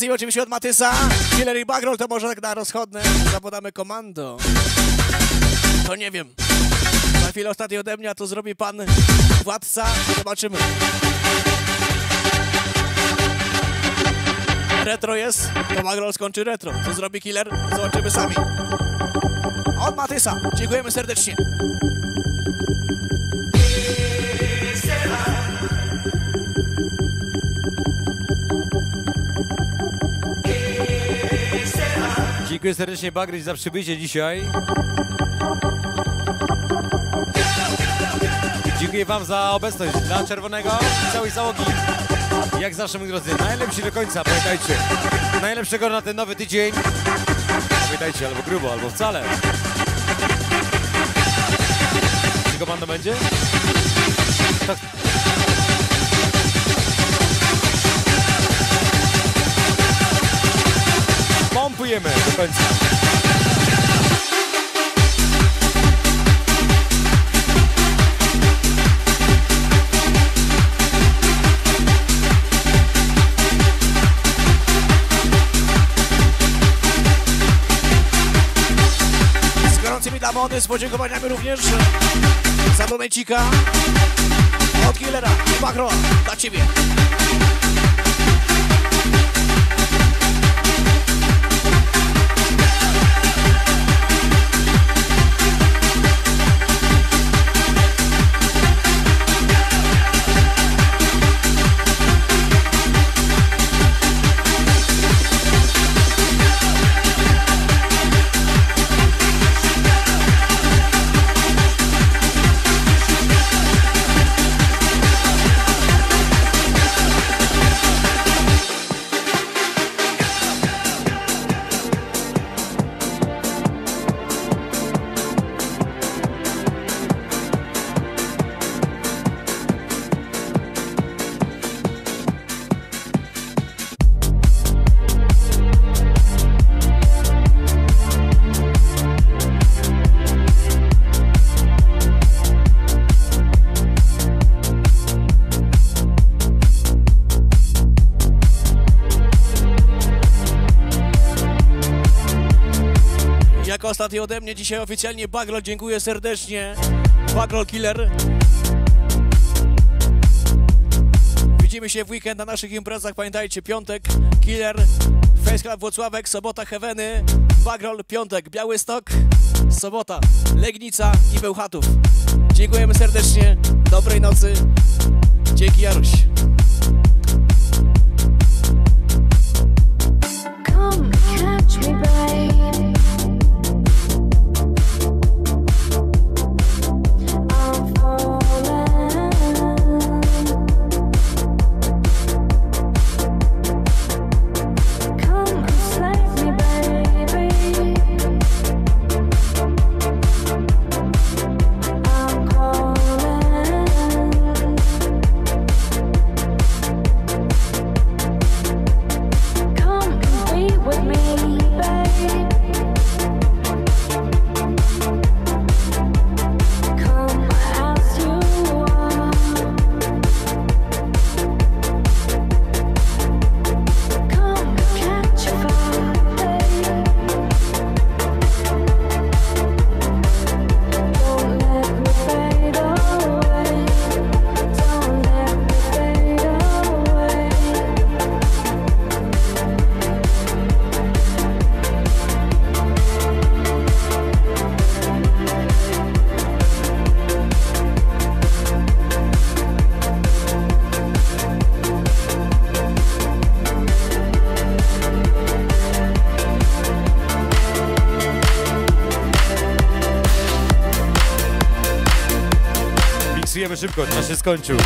Zacznijmy oczywiście od Matysa. Killer i Bagrol to może tak na rozchodne. Zapodamy komando. To nie wiem. Za chwilę ostatni ode mnie, a to zrobi pan władca. Zobaczymy. Retro jest, to Bagrol skończy retro. Co zrobi Killer? Zobaczymy sami. Od Matysa. Dziękujemy serdecznie. Dziękuję serdecznie Bagryś za przybycie dzisiaj. Dziękuję wam za obecność dla Czerwonego i całej załogi. Jak zawsze, moi drodzy, najlepsi do końca, pamiętajcie. Najlepszego na ten nowy tydzień. Pamiętajcie, albo grubo, albo wcale. Czy komando będzie? Tak. Pompujemy do końca. Z gorącymi dla mody, z podziękowaniami również za momencika od Killera i Bagrola dla Ciebie. Jako ostatni ode mnie dzisiaj oficjalnie Bagrol, dziękuję serdecznie. Bagrol Killer. Widzimy się w weekend na naszych imprezach, pamiętajcie, piątek Killer, Face Club Włocławek, sobota Heaveny, Bagrol, piątek Białystok, sobota Legnica i Bełchatów. Dziękujemy serdecznie, dobrej nocy, dzięki Jaruś. Szybko, czas się skończył.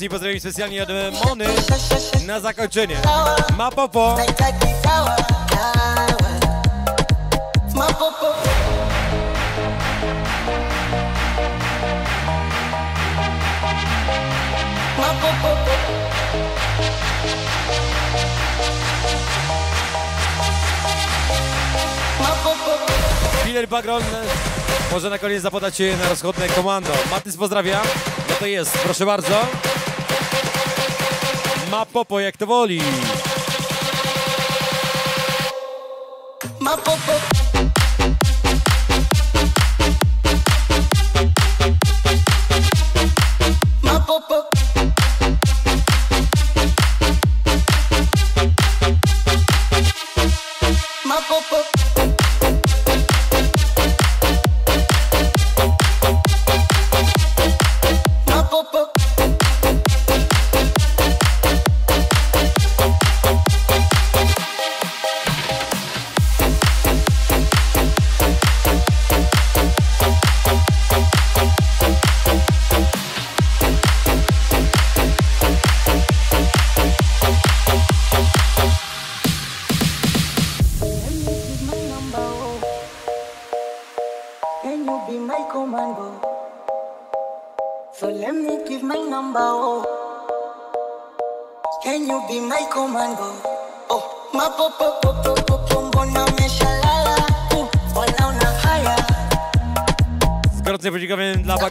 Gorcji pozdrawiam specjalnie od Mony na zakończenie. Ma popo. Ma popo. Ma popo. Może na koniec zapodać się na rozchodne komando. Matys pozdrawia. No to jest, proszę bardzo. Ma popo jak to woli. Ma popo.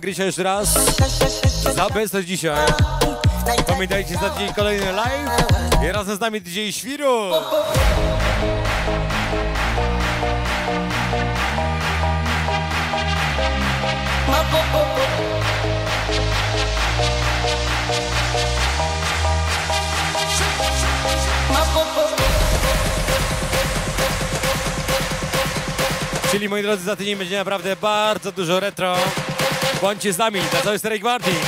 Bagrysia jeszcze raz. Za obecność dzisiaj. Pamiętajcie za tydzień kolejny live. I razem z nami DJ Świru. Czyli moi drodzy, za tydzień będzie naprawdę bardzo dużo retro. Bądźcie z nami na cały Starej Gwardii.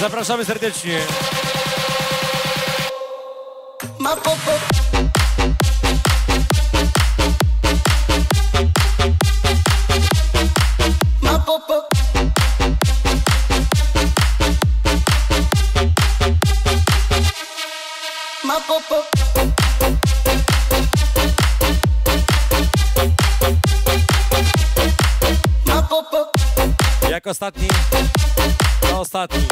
Zapraszamy serdecznie. Ma popo Ma ostatni? To ostatni.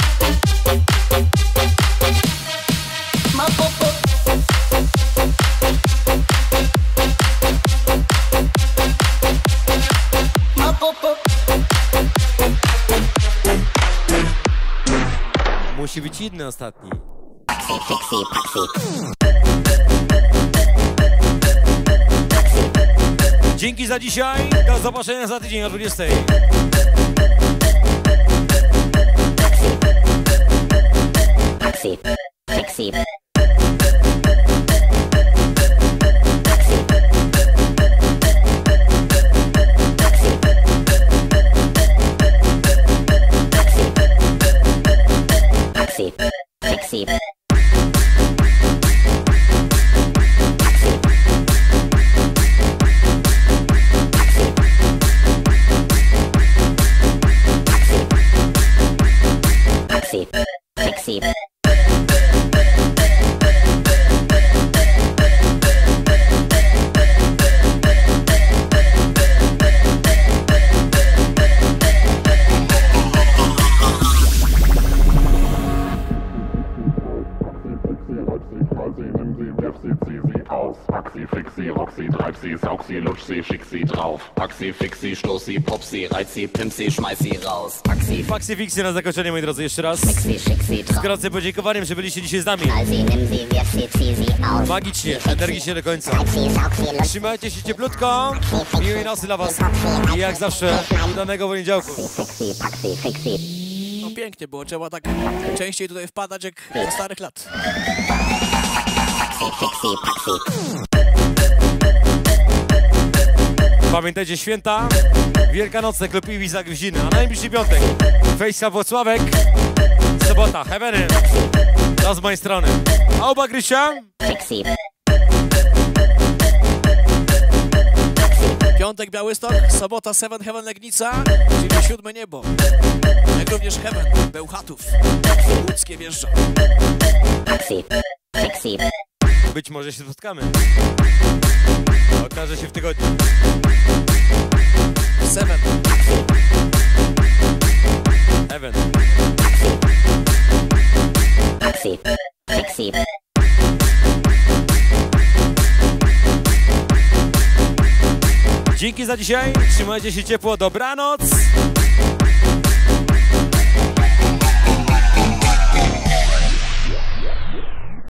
Musi być inny ostatni. Dzięki za dzisiaj. Do zobaczenia za tydzień o 20. Taxi, taxi. Treib sie, saug sie, lutsch sie, schick sie drauf. Pack sie, fix sie, stoß sie, pop sie, reiz sie, pimp sie, schmeiß sie raus. Pack sie, Faksy Fixy na zakończenie, moi drodzy, jeszcze raz. sie, schick sie Z gorącym podziękowaniem, że byliście dzisiaj z nami. Knall sie, nimm sie, wirf sie, zieh sie aus. Magicznie, energicznie do końca. Trzymajcie się cieplutko. Miłej nocy dla was. I jak zawsze, udanego poniedziałku. No pięknie było, trzeba tak częściej tutaj wpadać jak starych lat. Pamiętajcie święta, Wielkanocne, klub Iwi Zagryziny, a najbliższy piątek Fejska Włocławek, sobota, Heaveny. To z mojej strony. A oba Grysia? Piątek Białystok, sobota Seven Heaven Legnica, czyli siódme niebo. Jak również Heaven, Bełchatów, Łódzkie wjeżdża. Być może się spotkamy. Okaże się w tygodniu. Seven. Heaven. Dzięki za dzisiaj. Trzymajcie się ciepło. Dobranoc.